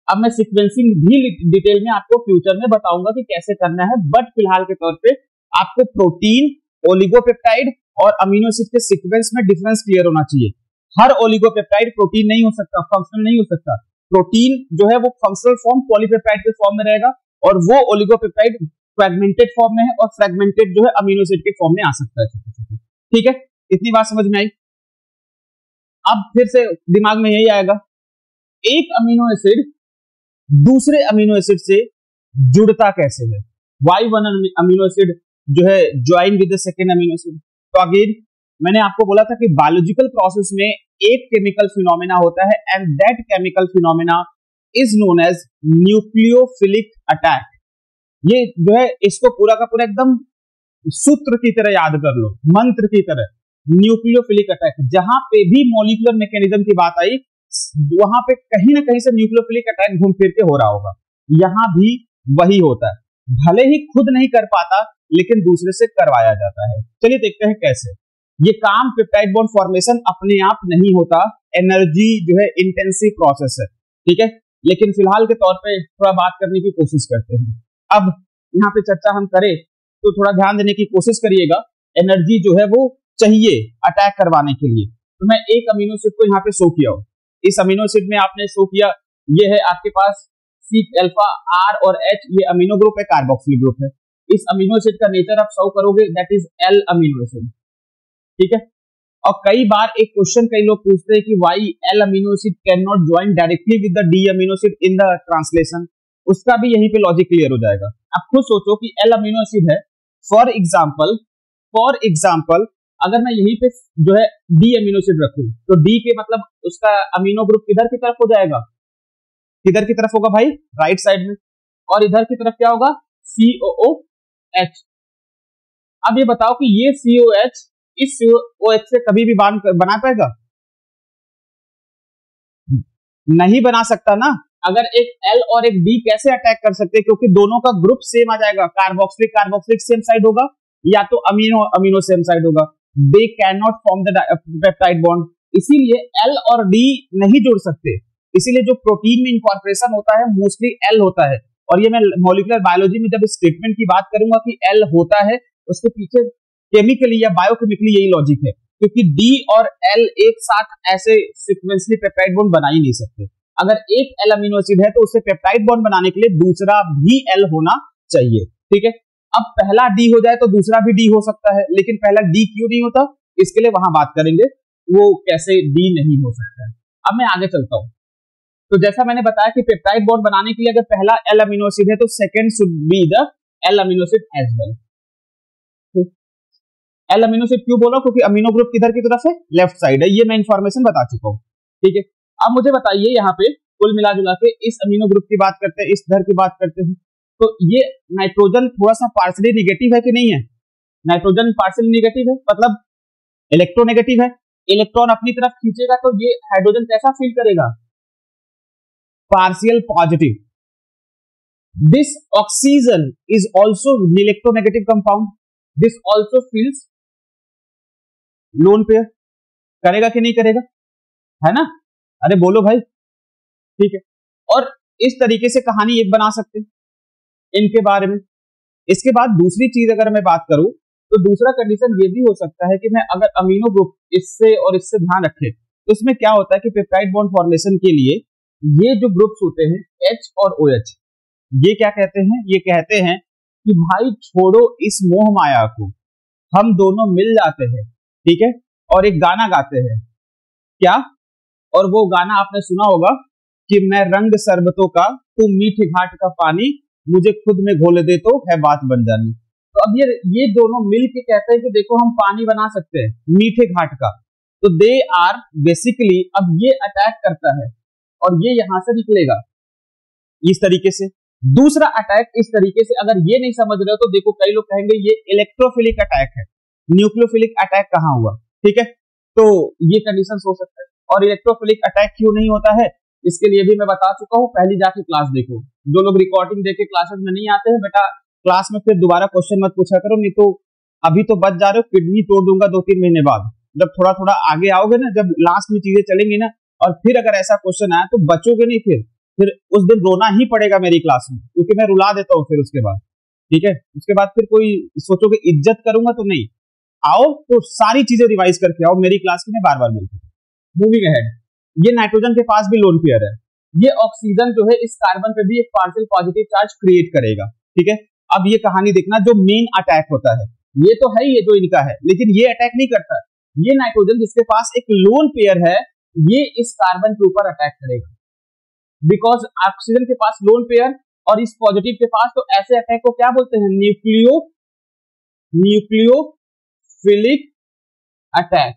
अब मैं सीक्वेंसिंग भी डिटेल में आपको फ्यूचर में बताऊँगा कि कैसे करना है बट फ़िलहाल के तौर पे आपको प्रोटीन ओलिगोपेप्टाइड और अमीनो एसिड के सीक्वेंस में डिफरेंस क्लियर होना चाहिए। हर ओलिगोपेप्टाइड प्रोटीन नहीं हो सकता फंक्शनल नहीं हो सकता। प्रोटीन जो है वो फंक्शनल फॉर्म पॉलीपेप्टाइड के फॉर्म में रहेगा और वो ओलिगोपेप्टाइड फ्रेगमेंटेड फॉर्म में है और फ्रेगमेंटेड जो है अमीनो एसिड के फॉर्म में आ सकता है। ठीक है? इतनी बात समझ में आई? अब फिर से दिमाग में यही आएगा। एक अमीनो एसिड दूसरे अमीनो एसिड से जुड़ता कैसे है? वाई वन अमीनो एसिड जो है join with the second amino acid तो अगेन मैंने आपको बोला था कि बायोलॉजिकल प्रोसेस में एक केमिकल फिनोमेना होता है and that chemical phenomena is known as nucleophilic attack ये जो है, इसको पूरा का पूरा एकदम सूत्र की तरह याद कर लो, मंत्र की तरह न्यूक्लियोफिलिक अटैक जहाँ पे भी मोलिकुलर मैकेनिज्म की बात आई, वहाँ पे कहीं ना कहीं से न्यूक्लियोफिलिक अटैक घूम फिर के हो रहा होगा। यहाँ भी वही होता है। भले ही खुद नहीं कर पाता, लेकिन दूसरे से करवाया जाता है। चलिए देखते हैं कैसे। ये काम पेप्टाइड बॉन्ड फॉर्मेशन अपने आप नहीं होता एनर्जी जो है इंटेंसिव प्रोसेस है, ठीक है? लेकिन फ़िलहाल के तौर पे थोड़ा बात करने की कोशिश करते हैं। अब यहाँ पे चर्चा हम करें तो थोड़ा ध्यान देने की कोशिश करिएगा एनर्जी जो है वो चाहिए अटैक करवाने के लिए। तो मैं एक अमीनो एसिड को यहाँ पे शो किया हूँ। इस अमीनो एसिड में आपने शो किया, ये है आपके पास सी अल्फ़ा आर और एच ये अमीनो ग्रुप है कार्बोक्सिल ग्रुप है। इस अमीनो एसिड का नेचर आप शो करोगे that is L amino acid ठीक है? और कई बार एक क्वेश्चन कई लोग पूछते हैं कि why L amino acid can not join directly with the D amino acid in the translation उसका भी यहीं पे लॉजिक क्लियर हो जाएगा। आप खुद सोचो कि एल अमीनो एसिड है। फॉर एग्ज़ाम्पल फॉर एग्ज़ाम्पल अगर मैं यहीं पे जो है डी अमीनोसिड रखू तो डी के मतलब उसका अमीनो ग्रुप किधर की तरफ़ हो जाएगा? किधर की तरफ़ होगा भाई? राइट साइड में। और इधर की तरफ़ क्या होगा? सीओ एच अब ये बताओ कि ये सीओ एच इस सीओ एच से कभी भी बाँध बना पाएगा? नहीं बना सकता ना। अगर एक एल और एक डी कैसे अटैक कर सकते हैं? क्योंकि दोनों का ग्रुप सेम आ जाएगा। कार्बोक्सिलिक कार्बोक्सिलिक सेम साइड होगा, या तो अमीनो अमीनो सेम साइड होगा। They can not form the peptide bond इसीलिए एल और डी नहीं जुड़ सकते। इसीलिए जो प्रोटीन में इंकॉर्पोरेशन होता है मोस्टली एल होता है। और ये मैं मोलिकुलर बायोलॉजी में जब स्टेटमेंट की बात करूँगा कि एल होता है, उसके पीछे केमिकली या बायोकेमिकली यही लॉजिक है, क्योंकि डी और एल एक साथ ऐसे सिक्वेंसली पेप्टाइड बॉन्ड बना ही नहीं सकते। अगर एक एल अमीनो एसिड है तो उसे पेप्टाइड बॉन्ड बनाने के लिए दूसरा भी एल होना चाहिए, ठीक है? अब पहला डी हो जाए तो दूसरा भी डी हो सकता है, लेकिन पहला डी क्यों नहीं होता? इसके लिए वहाँ बात करेंगे, वो कैसे डी नहीं हो सकता है। अब मैं आगे चलता हूँ। तो जैसा मैंने बताया कि पेप्टाइड बॉन्ड बनाने के लिए अगर पहला एल अमीनो एसिड है तो second should be the L amino acid as well L amino acid क्यों बोला क्योंकि अमीनो ग्रुप किधर की तरफ़ है लेफ़्ट साइड है। ये मैं इंफॉर्मेशन बता चुका हूँ। ठीक है? अब मुझे बताइए यहाँ पे, कुल मिला जुला के इस अमीनो ग्रुप की बात करते हैं, इस धर की बात करते हैं। तो ये नाइट्रोजन थोड़ा सा पार्सली निगेटिव है कि नहीं है? नाइट्रोजन पार्सली निगेटिव है मतलब इलेक्ट्रोनेगेटिव है। इलेक्ट्रॉन अपनी तरफ़ खींचेगा तो ये हाइड्रोजन कैसा फील करेगा? Partial positive. This oxygen is also electronegative compound. This also feels lone pair करेगा कि नहीं करेगा? है ना? अरे बोलो भाई। ठीक है। और इस तरीके से कहानी एक बना सकते इनके बारे में। इसके बाद दूसरी चीज़ अगर मैं बात करूँ तो दूसरा कंडीशन ये भी हो सकता है कि मैं अगर अमीनो ग्रुप इससे और इससे ध्यान रखे तो इसमें क्या होता है कि पेप्टाइड बॉन्ड फॉर्मेशन के लिए ये जो ग्रुप्स होते हैं एच और ओ OH, ये क्या कहते हैं? ये कहते हैं कि भाई छोड़ो इस मोह माया को। हम दोनों मिल जाते हैं। ठीक है? और एक गाना गाते हैं। क्या? और वो गाना आपने सुना होगा कि मैं रंग सरबतों का, तू मीठे घाट का पानी, मुझे खुद में घोल दे तो है बात बन जानी। तो अब ये ये दोनों मिल के कहते हैं कि देखो हम पानी बना सकते हैं, मीठे घाट का। तो दे आर बेसिकली अब ये अटैक करता है, और ये यहाँ से निकलेगा। इस तरीके से। दूसरा अटैक इस तरीके से, अगर ये नहीं समझ रहे हो तो देखो कई लोग कहेंगे ये इलेक्ट्रोफिलिक अटैक है। न्यूक्लियोफिलिक अटैक कहाँ हुआ? ठीक है? तो ये कंडीशन हो सकता है। और इलेक्ट्रोफिलिक अटैक क्यों नहीं होता है? इसके लिए भी मैं बता चुका हूँ, पहली जाके क्लास देखो। जो लोग रिकॉर्डिंग देखे क्लासेस में नहीं आते हैं, बेटा क्लास में फिर दोबारा क्वेश्चन मत पूछा करो, नहीं तो अभी तो बच जा रहे हो किडनी तोड़ दूँगा दो तीन महीने बाद। जब थोड़ा थोड़ा आगे आओगे ना, जब लास्ट में चीज़ें चलेंगी ना, और फिर अगर ऐसा क्वेश्चन आया तो बचोगे नहीं फिर। फिर उस दिन रोना ही पड़ेगा मेरी क्लास में, क्योंकि मैं रुला देता हूँ फिर उसके बाद। ठीक है? उसके बाद फिर कोई सोचोगे, इज़्ज़त करूँगा तो नहीं। आओ तो सारी चीज़ें रिवाइज करके आओ, मेरी क्लास में बार बार मिलती मूविंग अहेड ये नाइट्रोजन के पास भी लोन पेयर है। ये ऑक्सीजन जो है, इस कार्बन पे भी एक पार्शियल पॉजिटिव चार्ज क्रिएट करेगा। ठीक है? अब ये कहानी देखना जो मेन अटैक होता है। ये तो है ये जो इनका है। लेकिन ये अटैक नहीं करता। ये नाइट्रोजन जिसके पास एक लोन पेयर है, ये इस कार्बन के ऊपर अटैक करेगा। बिकॉज़ ऑक्सीजन के पास लोन पेयर और इस पॉजिटिव के पास तो ऐसे अटैक को क्या बोलते हैं? न्यूक्लियो न्यूक्लियो न्यूक्लियोफिलिक अटैक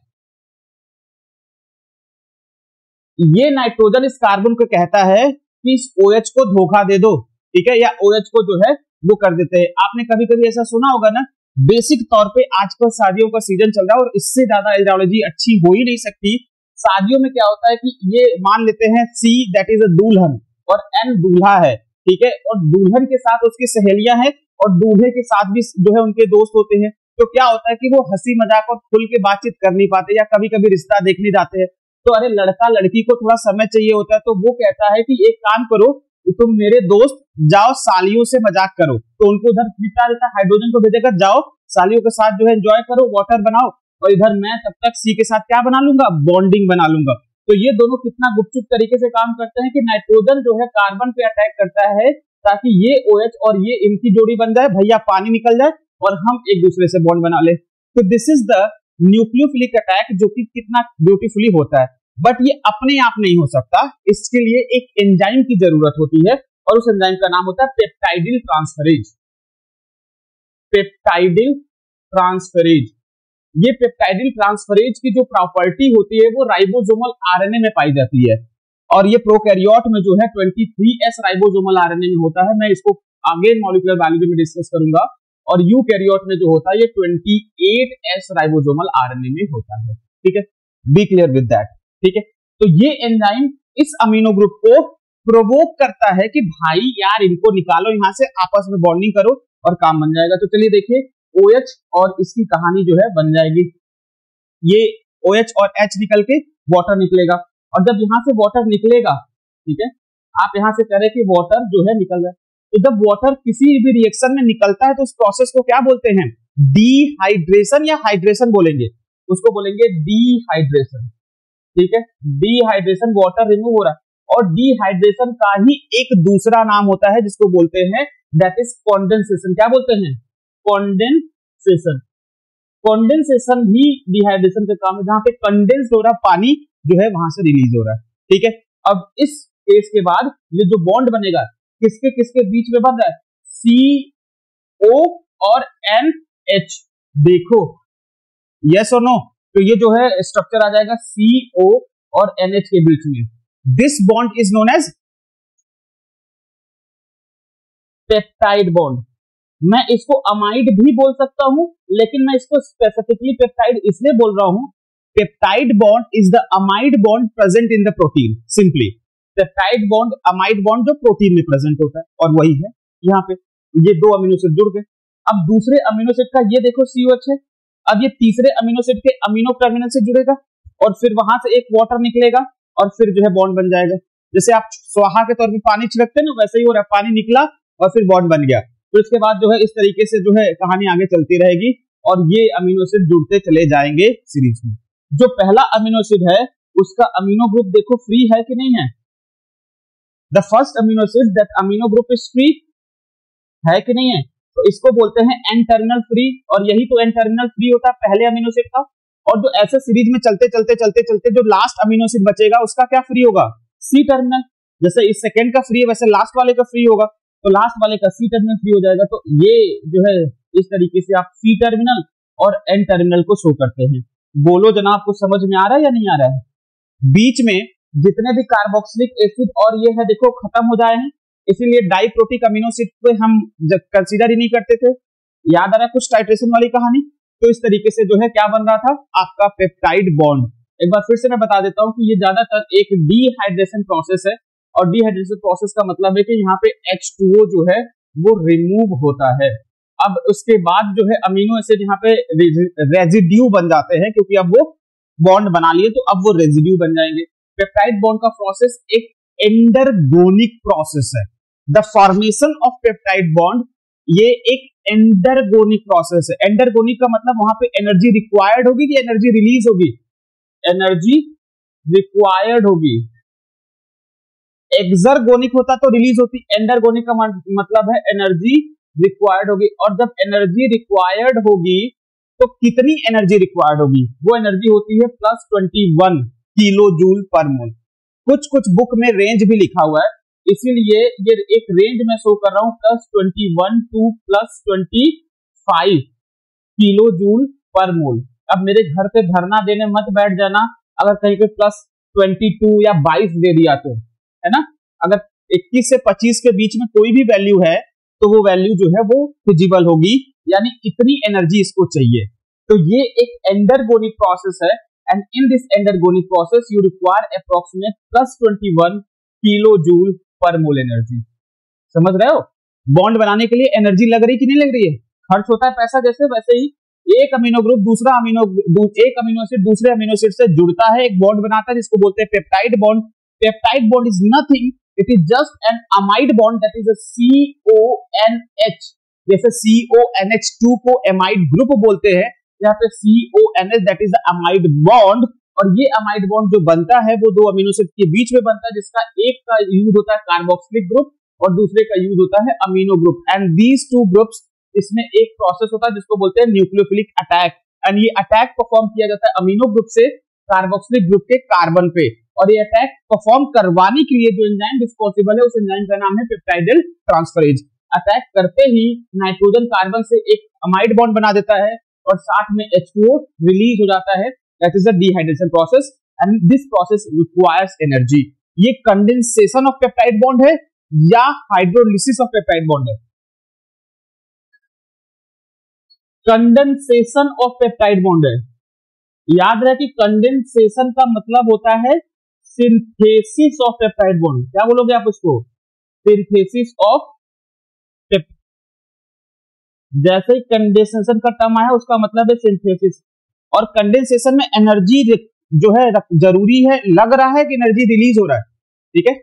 ये नाइट्रोजन इस कार्बन को कहता है कि इस ओ OH को धोखा दे दो, ठीक है? या ओ OH को जो है, वो कर देते हैं। आपने कभी कभी ऐसा सुना होगा ना? बेसिक तौर पे आजकल शादियों का सीज़न चल रहा है और इससे ज़्यादा एल्ड्रोलॉजी अच्छी हो ही नहीं सकती। शादियों में क्या होता है कि ये मान लेते हैं सी दैट इज़ अ दुल्हन और एन दूल्हा है, ठीक है? और दुल्हन के साथ उसकी सहेलियाँ हैं और दूल्हे के साथ भी जो है उनके दोस्त होते हैं। तो क्या होता है कि वो हँसी मज़ाक और खुल के बातचीत कर नहीं पाते या कभी कभी रिश्ता देखने जाते हैं। तो अरे, लड़का लड़की को थोड़ा समय चाहिए होता है तो वो कहता है कि एक काम करो, तुम मेरे दोस्त जाओ, सालियों से मज़ाक करो। तो उनको उधर निपटा देता हाइड्रोजन को भेजेगा, जाओ, सालियों के साथ जो है एंजॉय करो वाटर बनाओ। और इधर मैं तब तक सी के साथ क्या बना लूँगा? बॉन्डिंग बना लूँगा। तो ये दोनों कितना गुपचुप तरीके से काम करते हैं कि नाइट्रोजन जो है कार्बन पे अटैक करता है, ताकि ये ओ OH और ये इनकी जोड़ी बन जाए, भैया पानी निकल जाए और हम एक दूसरे से बॉन्ड बना ले। तो this is the nucleophilic attack जो कि कितना ब्यूटीफुली होता है। बट ये अपने आप नहीं हो सकता। इसके लिए एक एंजाइम की ज़रूरत होती है और उस एंजाइम का नाम होता है पेप्टाइडिल ट्रांसफरेज पेप्टाइडिल ट्रांसफरेज ये पेप्टाइडिल ट्रांसफरेज की जो प्रॉपर्टी होती है वो राइबोसोमल आरएनए में पाई जाती है। और ये प्रोकैरियोट में जो है 23s राइबोसोमल आरएनए में होता है। मैं इसको आगे मॉलिकुलर बायोलॉजी में डिस्कस करूँगा। और यू कैरियोट में जो होता है, ये 28s राइबोसोमल आरएनए में होता है। ठीक है? बी क्लियर विद दैट ठीक है? तो ये एंजाइम इस अमीनो ग्रुप को प्रोवोक करता है कि भाई यार इनको निकालो, यहाँ से आपस में बॉन्डिंग करो और काम बन जाएगा। तो चलिए देखिए OH और इसकी कहानी जो है बन जाएगी। ये OH और एच निकल के वाटर निकलेगा। और जब यहाँ से वाटर निकलेगा, ठीक है? आप यहाँ से करें कि वाटर जो है निकल जाए तो जब वाटर किसी भी रिएक्शन में निकलता है तो उस प्रोसेस को क्या बोलते हैं? डीहाइड्रेशन या हाइड्रेशन बोलेंगे। उसको बोलेंगे डीहाइड्रेशन ठीक है? डीहाइड्रेशन वाटर रिमूव हो रहा है। और डीहाइड्रेशन का ही एक दूसरा नाम होता है, जिसको बोलते हैं दैट इज़ कॉन्डेंसेशन क्या बोलते हैं? कॉन्डेंसेशन कॉन्डेंसेशन ही डिहाइड्रेशन का काम है। जहाँ पे कंडेंस हो रहा पानी जो है, वहाँ से रिलीज़ हो रहा है। ठीक है? अब इस केस के बाद ये जो बॉन्ड बनेगा किसके किसके बीच में बन रहा है? सी ओ और एन एच देखो। यस और नो तो ये जो है स्ट्रक्चर आ जाएगा सी ओ और एन एच के बीच में। This bond is known as peptide bond मैं इसको अमाइड भी बोल सकता हूँ, लेकिन मैं इसको स्पेसिफिकली पेप्टाइड इसलिए बोल रहा हूँ peptide bond is the amide bond present in the protein simply peptide bond amide bond जो प्रोटीन में प्रेजेंट होता है, और वही है, यहाँ पे, ये दो अमीनो एसिड जुड़ गए। अब दूसरे अमीनो एसिड का ये देखो सीओएच है, अब ये तीसरे अमीनो एसिड के अमीनो टर्मिनल से जुड़ेगा, और फिर वहाँ से एक वाटर निकलेगा, और फिर जो है बॉन्ड बन जाएगा। जैसे आप स्वाहा के तौर पर पानी छिड़कते हैं ना, वैसे ही हो रहा पानी निकला, और फिर बॉन्ड बन गया। तो इसके बाद जो है, इस तरीके से जो है कहानी आगे चलती रहेगी, और ये अमीनो एसिड जुड़ते चले जाएँगे सीरीज़ में। जो पहला अमीनो एसिड है, उसका अमीनो ग्रुप देखो फ्री है कि नहीं है? The first amino acid that amino group is free है कि नहीं है? तो इसको बोलते हैं एन फ्री और यही तो एन फ्री होता है, पहले अमीनो एसिड का और जो ऐसे सीरीज़ में चलते चलते चलते चलते जो लास्ट अमीनो एसिड बचेगा, उसका क्या फ्री होगा? सी टर्मिनल जैसे इस सेकेंड का फ्री है, वैसे लास्ट वाले का फ्री होगा। तो लास्ट वाले का सी टर्मिनल फ्री हो जाएगा। तो ये जो है, इस तरीके से आप सी टर्मिनल और एन टर्मिनल को शो करते हैं। बोलो जनाब आपको समझ में आ रहा है या नहीं आ रहा है? बीच में जितने भी कार्बोक्सिलिक एसिड और ये है, देखो, खत्म हो जाए हैं। इसीलिए डाइप्रोटिक अमीनोसिड पे हम कंसिडर ही नहीं करते थे। याद आ रहा है कुछ टाइट्रेशन वाली कहानी? तो इस तरीके से जो है, क्या बन रहा था? आपका पेप्टाइड बॉन्ड एक बार फिर से मैं बता देता हूँ कि ये ज़्यादातर एक डिहाइड्रेशन प्रोसेस है। और डीहाइड्रेशन प्रोसेस का मतलब है कि यहाँ पे H2O जो है, वो रिमूव होता है। अब उसके बाद जो है अमीनो एसिड यहाँ पे रेजिड्यू बन जाते हैं, क्योंकि अब वो बॉन्ड बना लिए तो अब वो रेजिड्यू बन जाएँगे। पेप्टाइड बॉन्ड का प्रोसेस एक एंडरगोनिक प्रोसेस है. The formation of peptide bond ये एक एंडरगोनिक प्रोसेस है. एंडरगोनिक का मतलब वहाँ पे एनर्जी रिक्वायर्ड होगी कि एनर्जी रिलीज़ होगी? एनर्जी रिक्वायर्ड होगी. एक्सरगोनिक होता तो रिलीज़ होती. एंडरगोनिक का मतलब है एनर्जी रिक्वायर्ड होगी. और जब एनर्जी रिक्वायर्ड होगी तो कितनी एनर्जी रिक्वायर्ड होगी? वो एनर्जी होती है plus twenty one kilo joule per mole. कुछ कुछ बुक में रेंज भी लिखा हुआ है। इसीलिए ये एक रेंज में शो कर रहा हूँ plus twenty one to plus twenty five kilo joule per mole. अब मेरे घर पे धरना देने मत बैठ जाना। अगर कहीं पे प्लस ट्वेंटी टू या बाईस दे दिया तो है ना? अगर 21 से 25 के बीच में कोई भी वैल्यू है तो वो वैल्यू जो है वो फिजिबल होगी। यानी इतनी एनर्जी इसको चाहिए। तो ये एक एंडरगोनिक प्रोसेस है। And in this endergonic process, you require approximate plus 21 kilo joule per mole energy समझ रहे हो? बॉन्ड बनाने के लिए एनर्जी लग रही कि नहीं लग रही है? खर्च होता है पैसा जैसे वैसे ही एक अमीनो ग्रुप दूसरा अमीनो एक अमीनो एसिड दूसरे अमीनो एसिड से जुड़ता है, एक बॉन्ड बनाता है, जिसको बोलते हैं peptide bond peptide bond is nothing it is just an amide bond that is C N H जैसे C O N H two को एमाइड ग्रुप बोलते हैं यहाँ पे C O N S that is amide bond और ये amide bond जो बनता है, वो दो अमीनो एसिड के बीच में बनता है, जिसका एक का यूज़ होता है कार्बोक्सिलिक ग्रुप और दूसरे का यूज़ होता है amino group and these two groups इसमें एक प्रोसेस होता है, जिसको बोलते हैं न्यूक्लियोफिलिक अटैक एंड ये अटैक परफॉर्म किया जाता है अमीनो ग्रुप से कार्बोक्सिलिक ग्रुप के कार्बन पे. और ये अटैक परफॉर्म करवाने के लिए जो एंजाइम रिस्पॉन्सिबल है, उस एंजाइम का नाम है पेप्टाइडल ट्रांसफरेज अटैक करते ही नाइट्रोजन कार्बन से एक अमाइड बॉन्ड बना देता है और साथ में H2O रिलीज़ हो जाता है। That is the dehydration process and this process requires energy ये कंडेंसेशन ऑफ़ पेप्टाइड बॉन्ड है या हाइड्रोलिसिस ऑफ़ पेप्टाइड बॉन्ड है। कंडेंसेशन ऑफ़ पेप्टाइड बॉन्ड है। याद रहे कि कंडेंसेशन का मतलब होता है सिंथेसिस ऑफ़ पेप्टाइड बॉन्ड क्या बोलोगे आप उसको? सिंथेसिस ऑफ़ जैसे ही कंडेंसेशन का टर्म आया, उसका मतलब है सिंथेसिस और कंडेंसेशन में एनर्जी जो है ज़रूरी है, लग रहा है कि एनर्जी रिलीज़ हो रहा है। ठीक है?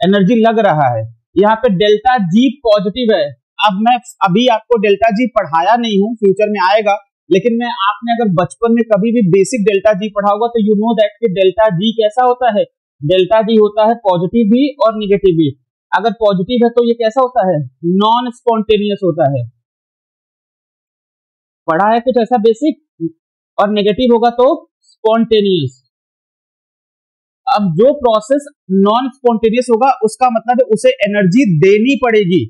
एनर्जी लग रहा है। यहाँ पे डेल्टा जी पॉजिटिव है। अब मैं अभी आपको डेल्टा जी पढ़ाया नहीं हूँ फ्यूचर में आएगा, लेकिन मैं आपने अगर बचपन में कभी भी बेसिक डेल्टा जी पढ़ा होगा तो यू नो दैट कि डेल्टा जी कैसा होता है? डेल्टा जी होता है पॉजिटिव भी और निगेटिव भी। अगर पॉजिटिव है तो ये कैसा होता है? नॉन स्पॉन्टेनियस होता है। पढ़ा है कुछ ऐसा बेसिक और नेगेटिव होगा तो स्पॉन्टेनियस अब जो प्रोसेस नॉन स्पॉन्टेनियस होगा, उसका मतलब है उसे एनर्जी देनी पड़ेगी।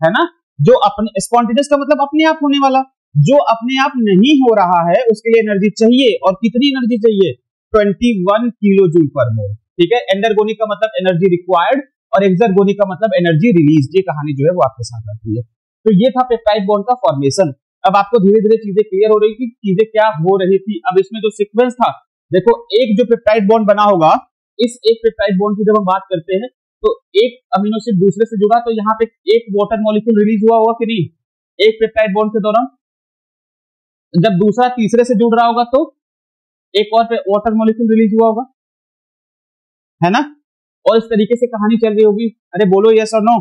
है ना? जो अपने स्पॉन्टेनियस का मतलब अपने आप होने वाला। जो अपने आप नहीं हो रहा है, उसके लिए एनर्जी चाहिए। और कितनी एनर्जी चाहिए? 21 किलो जूल पर मोल ठीक है? एंडरगोनिक का मतलब एनर्जी रिक्वायर्ड और एक्सरगोनिक का मतलब एनर्जी रिलीज़ ये कहानी जो है वो आपके साथ आती है। तो ये था पेप्टाइड बॉन्ड का फॉर्मेशन अब आपको धीरे धीरे चीज़ें क्लियर हो रही थी, चीज़ें क्या हो रही थी। अब इसमें जो सिक्वेंस था, देखो, एक जो पेप्टाइड बॉन्ड बना होगा, इस एक पेप्टाइड बॉन्ड की जब हम बात करते हैं तो एक अमीनो एसिड दूसरे से जुड़ा तो यहाँ पे एक वाटर मॉलिक्यूल रिलीज़ हुआ होगा कि नहीं? एक पेप्टाइड बॉन्ड के दौरान। जब दूसरा तीसरे से जुड़ रहा होगा तो एक और पे वाटर मॉलिक्यूल रिलीज़ हुआ होगा। है ना? और इस तरीके से कहानी चल रही होगी। अरे बोलो यस और नो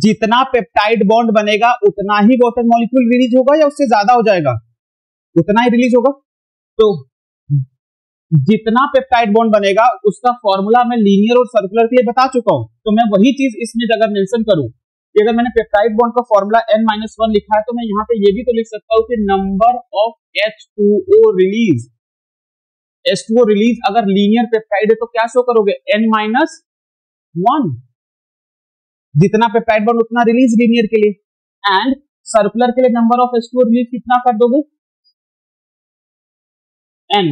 जितना पेप्टाइड बॉन्ड बनेगा, उतना ही वाटर मॉलिक्यूल रिलीज़ होगा या उससे ज़्यादा हो जाएगा? उतना ही रिलीज़ होगा। तो जितना पेप्टाइड बॉन्ड बनेगा, उसका फॉर्मूला मैं लीनियर और सर्कुलर के लिए बता चुका हूँ। तो मैं वही चीज़ इसमें अगर मेंशन करूँ, कि अगर मैंने पेप्टाइड बॉन्ड का फॉर्मूला एन माइनस वन लिखा है तो मैं यहाँ पे ये भी तो लिख सकता हूँ कि number of H2O release H2O release अगर लीनियर पेप्टाइड है तो क्या शो करोगे? एन माइनस वन जितना पेप्टाइड बॉन्ड उतना रिलीज़ लीनियर के लिए। एंड सर्कुलर के लिए नंबर ऑफ़ H2O रिलीज़ कितना कर दोगे? N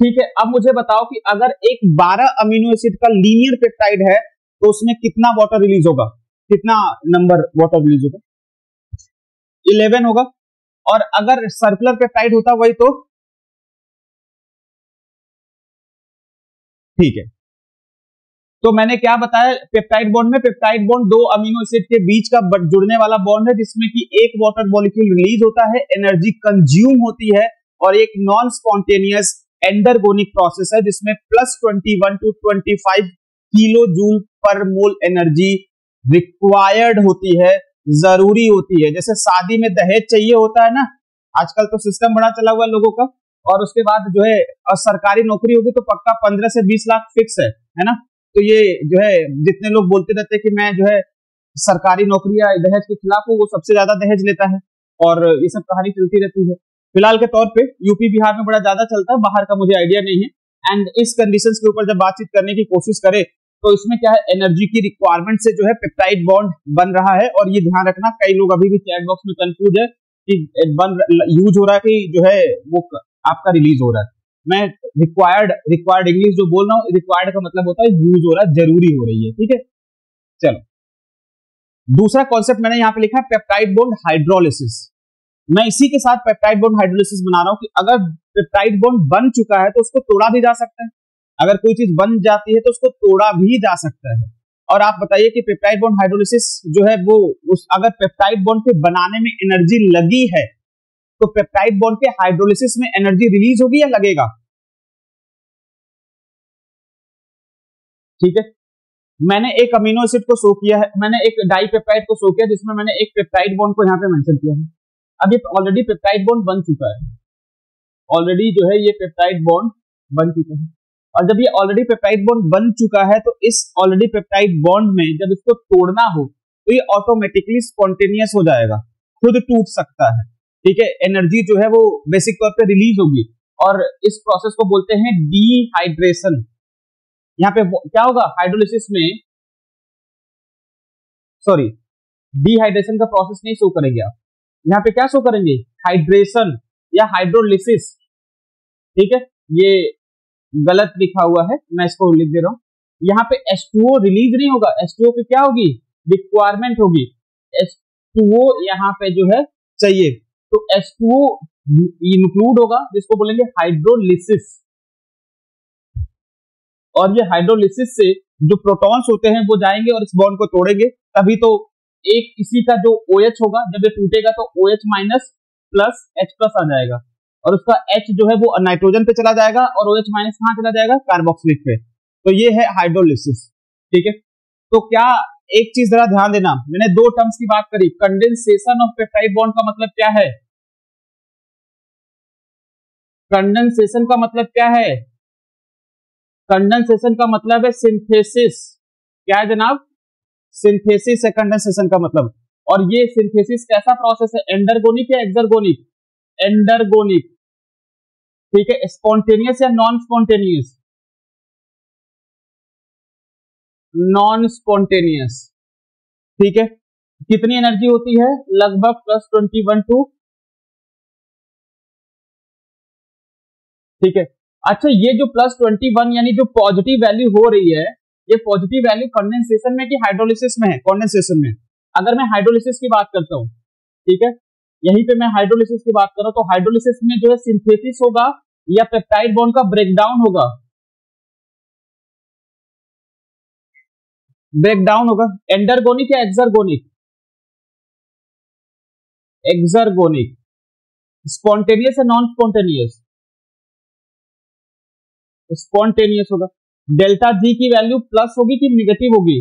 ठीक है, अब मुझे बताओ कि अगर एक 12 अमीनो एसिड का लीनियर पेप्टाइड है तो उसमें कितना वाटर रिलीज़ होगा? कितना नंबर वाटर रिलीज़ होगा? इलेवन होगा। और अगर सर्कुलर पेप्टाइड होता वही तो ठीक है। तो मैंने क्या बताया पेप्टाइड बॉन्ड में पेप्टाइड बॉन्ड दो अमीनो एसिड के बीच का जुड़ने वाला बॉन्ड है, जिसमें कि एक वाटर मॉलिक्यूल रिलीज़ होता है एनर्जी कंज्यूम होती है और एक नॉन स्पॉन्टेनियस एंडरगोनिक प्रोसेस है, जिसमें plus twenty one to twenty five kilo joule per mole energy required होती है, ज़रूरी होती है। जैसे शादी में दहेज चाहिए होता है ना, आजकल तो सिस्टम बड़ा चला हुआ है लोगों का। और उसके बाद जो है, और सरकारी नौकरी होगी तो पक्का पंद्रह से बीस लाख फिक्स है है ना? तो ये जो है, जितने लोग बोलते रहते हैं कि मैं जो है, सरकारी नौकरी या दहेज के खिलाफ हूँ, वो सबसे ज़्यादा दहेज लेता है, और ये सब कहानी चलती रहती है। फ़िलहाल के तौर पे यूपी बिहार में बड़ा ज़्यादा चलता है, बाहर का मुझे आइडिया नहीं है एंड इस कंडीशन के ऊपर जब बातचीत करने की कोशिश करे तो इसमें क्या है एनर्जी की रिक्वायरमेंट से जो है पेप्टाइड बॉन्ड बन रहा है, और ये ध्यान रखना, कई लोग अभी भी चैट बॉक्स में कंफ्यूज है कि बन यूज़ हो रहा है कि जो है, वो आपका रिलीज़ हो रहा है। मैं रिक्वायर्ड रिक्वायर्ड इंग्लिश जो बोल रहा हूँ रिक्वायर्ड का मतलब होता है यूज़ हो रहा है, ज़रूरी हो रही है, ठीक है? चलो। दूसरा कॉन्सेप्ट मैंने यहाँ पे लिखा है पेप्टाइड बॉन्ड हाइड्रोलिसिस मैं इसी के साथ पेप्टाइड बॉन्ड हाइड्रोलिसिस बना रहा हूँ कि अगर पेप्टाइड बॉन्ड बन चुका है तो उसको तोड़ा भी जा सकता है। अगर कोई चीज़ बन जाती है तो उसको तोड़ा भी जा सकता है। और आप बताइए कि पेप्टाइड बॉन्ड हाइड्रोलिसिस जो है वो, उस, अगर पेप्टाइड बॉन्ड के बनाने में एनर्जी लगी है तो पेप्टाइड बॉन्ड के हाइड्रोलिसिस में एनर्जी रिलीज़ होगी या लगेगा? ठीक है? मैंने एक अमीनो एसिड को शो किया है। मैंने एक डाई पेप्टाइड को शो किया जिसमें मैंने एक पेप्टाइड बॉन्ड को यहाँ पे मेंशन किया है। अब ये ऑलरेडी पेप्टाइड बॉन्ड बन चुका है। ऑलरेडी जो है ये पेप्टाइड बॉन्ड बन चुका है। और जब ये ऑलरेडी पेप्टाइड बॉन्ड बन चुका है तो इस ऑलरेडी पेप्टाइड बॉन्ड में जब इसको तोड़ना हो तो ये ऑटोमेटिकली स्पॉन्टेनियस हो जाएगा। खुद टूट सकता है। ठीक है एनर्जी जो है वो बेसिक तौर पे रिलीज़ होगी। और इस प्रोसेस को बोलते हैं डीहाइड्रेशन यहाँ पे क्या होगा? हाइड्रोलिसिस में सॉरी डीहाइड्रेशन का प्रोसेस नहीं शो करेंगे आप। यहाँ पे क्या शो करेंगे? हाइड्रेशन या हाइड्रोलिसिस ठीक है, ये गलत लिखा हुआ है, मैं इसको लिख दे रहा हूँ। यहाँ पे H2O रिलीज़ नहीं होगा। H2O की क्या होगी? रिक्वायरमेंट होगी। H2O यहाँ पे जो है चाहिए। तो H2O इंक्लूड होगा, जिसको बोलेंगे हाइड्रोलिसिस और ये हाइड्रोलिसिस से जो प्रोटॉन्स होते हैं, वो जाएँगे और इस बॉन्ड को तोड़ेंगे। तभी तो एक इसी का जो ओ OH होगा, जब ये टूटेगा तो O OH minus plus H plus आ जाएगा। और उसका H जो है, वो नाइट्रोजन पे चला जाएगा और ओ OH माइनस कहाँ चला जाएगा? कार्बोक्सिलिक पे। तो ये है हाइड्रोलिसिस ठीक है? तो क्या एक चीज़ जरा ध्यान देना। मैंने दो टर्म्स की बात करी। कंडेंसेशन ऑफ़ पेप्टाइड बॉन्ड का मतलब क्या है? कंडेंसेशन का मतलब क्या है? कंडेंसेशन का मतलब है सिंथेसिस क्या है जनाब? सिंथेसिस है कंडेंसेशन का मतलब। और ये सिंथेसिस कैसा प्रोसेस है? एंडरगोनिक या एक्सरगोनिक एंडरगोनिक ठीक है? स्पॉन्टेनियस या नॉन स्पॉन्टेनियस नॉन स्पॉन्टेनियस ठीक है? कितनी एनर्जी होती है? लगभग प्लस ट्वेंटी वन टू ठीक है? अच्छा ये जो प्लस ट्वेंटी वन यानी जो पॉजिटिव वैल्यू हो रही है, ये पॉजिटिव वैल्यू कंडेंसेशन में कि हाइड्रोलिसिस में है? कंडेंसेशन में। अगर मैं हाइड्रोलिसिस की बात करता हूँ, ठीक है? यहीं पे मैं हाइड्रोलिसिस की बात कर रहा हूँ तो हाइड्रोलिसिस में जो है सिंथेसिस होगा या पेप्टाइड बॉन्ड का ब्रेकडाउन होगा। ब्रेकडाउन होगा। एंडरगोनिक या एक्सरगोनिक एक्सरगोनिक स्पॉन्टेनियस या नॉन स्पॉन्टेनियस स्पॉन्टेनियस होगा। डेल्टा जी की वैल्यू प्लस होगी कि निगेटिव होगी?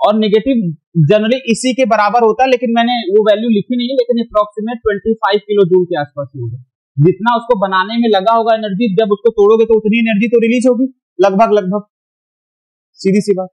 और निगेटिव जनरली इसी के बराबर होता है, लेकिन मैंने वो वैल्यू लिखी नहीं है, लेकिन अप्रोक्सीमेट 25 किलो जूल के आसपास होगा। जितना उसको बनाने में लगा होगा एनर्जी जब उसको तोड़ोगे तो उतनी एनर्जी तो रिलीज़ होगी लगभग लगभग सीधी सी बात।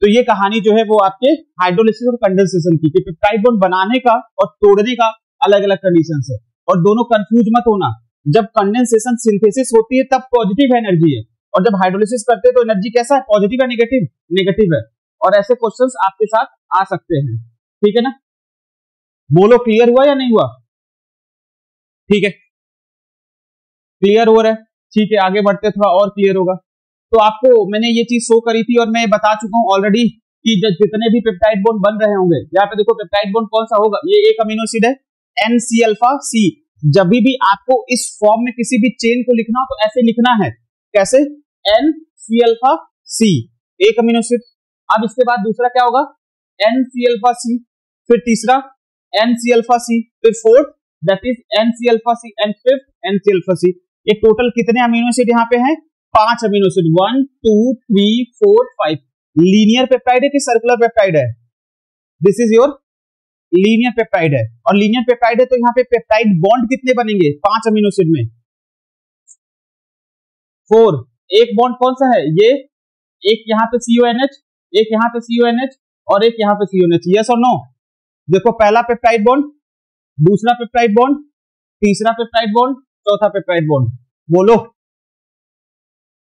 तो ये कहानी जो है वो आपके हाइड्रोलिसिस और कंडेंसेशन की, कि पेप्टाइड बॉन्ड बनाने का और तोड़ने का अलग अलग कंडीशन है। और दोनों कंफ्यूज मत होना। जब कंडेंसेशन सिंथेसिस होती है, तब पॉजिटिव एनर्जी है। और जब हाइड्रोलिसिस करते हैं तो एनर्जी कैसा है? पॉजिटिव या नेगेटिव नेगेटिव है। और ऐसे क्वेश्चंस आपके साथ आ सकते हैं। ठीक है ना? बोलो क्लियर हुआ या नहीं हुआ? ठीक है। क्लियर हो रहा है। ठीक है, आगे बढ़ते थोड़ा और क्लियर होगा। तो आपको मैंने ये चीज़ शो करी थी और मैं बता चुका हूँ ऑलरेडी कि जितने भी पेप्टाइड बोन बन रहे होंगे। यहाँ पे देखो पेप्टाइड बोन कौन सा होगा? ये एक अमीनो एसिड है एन सी अल्फ़ा सी जब भी आपको इस फॉर्म में किसी भी चेन को लिखना हो तो ऐसे लिखना है। कैसे? एन सी अल्फ़ा सी एक अमीनो एसिड अब इसके बाद दूसरा क्या होगा? एन सी अल्फ़ा सी फिर तीसरा एन सी अल्फ़ा सी फिर fourth that is N C alpha C and fifth N C alpha C ये टोटल कितने अमीनो एसिड यहाँ पे हैं? पाँच amino acid one two three four five linear peptide है कि सर्कुलर पेप्टाइड है? This is your linear peptide है। और लीनियर पेप्टाइड है तो यहाँ पे पेप्टाइड बॉन्ड कितने बनेंगे? पाँच अमीनो एसिड में। फोर एक बॉन्ड कौन सा है? ये, एक यहाँ पे सीओएनएच एक यहाँ पे सीओएनएच और एक यहाँ पे सीओएनएच यस और नो देखो, पहला पेप्टाइड बॉन्ड दूसरा पेप्टाइड बॉन्ड तीसरा पेप्टाइड बॉन्ड चौथा पेप्टाइड बॉन्ड बोलो।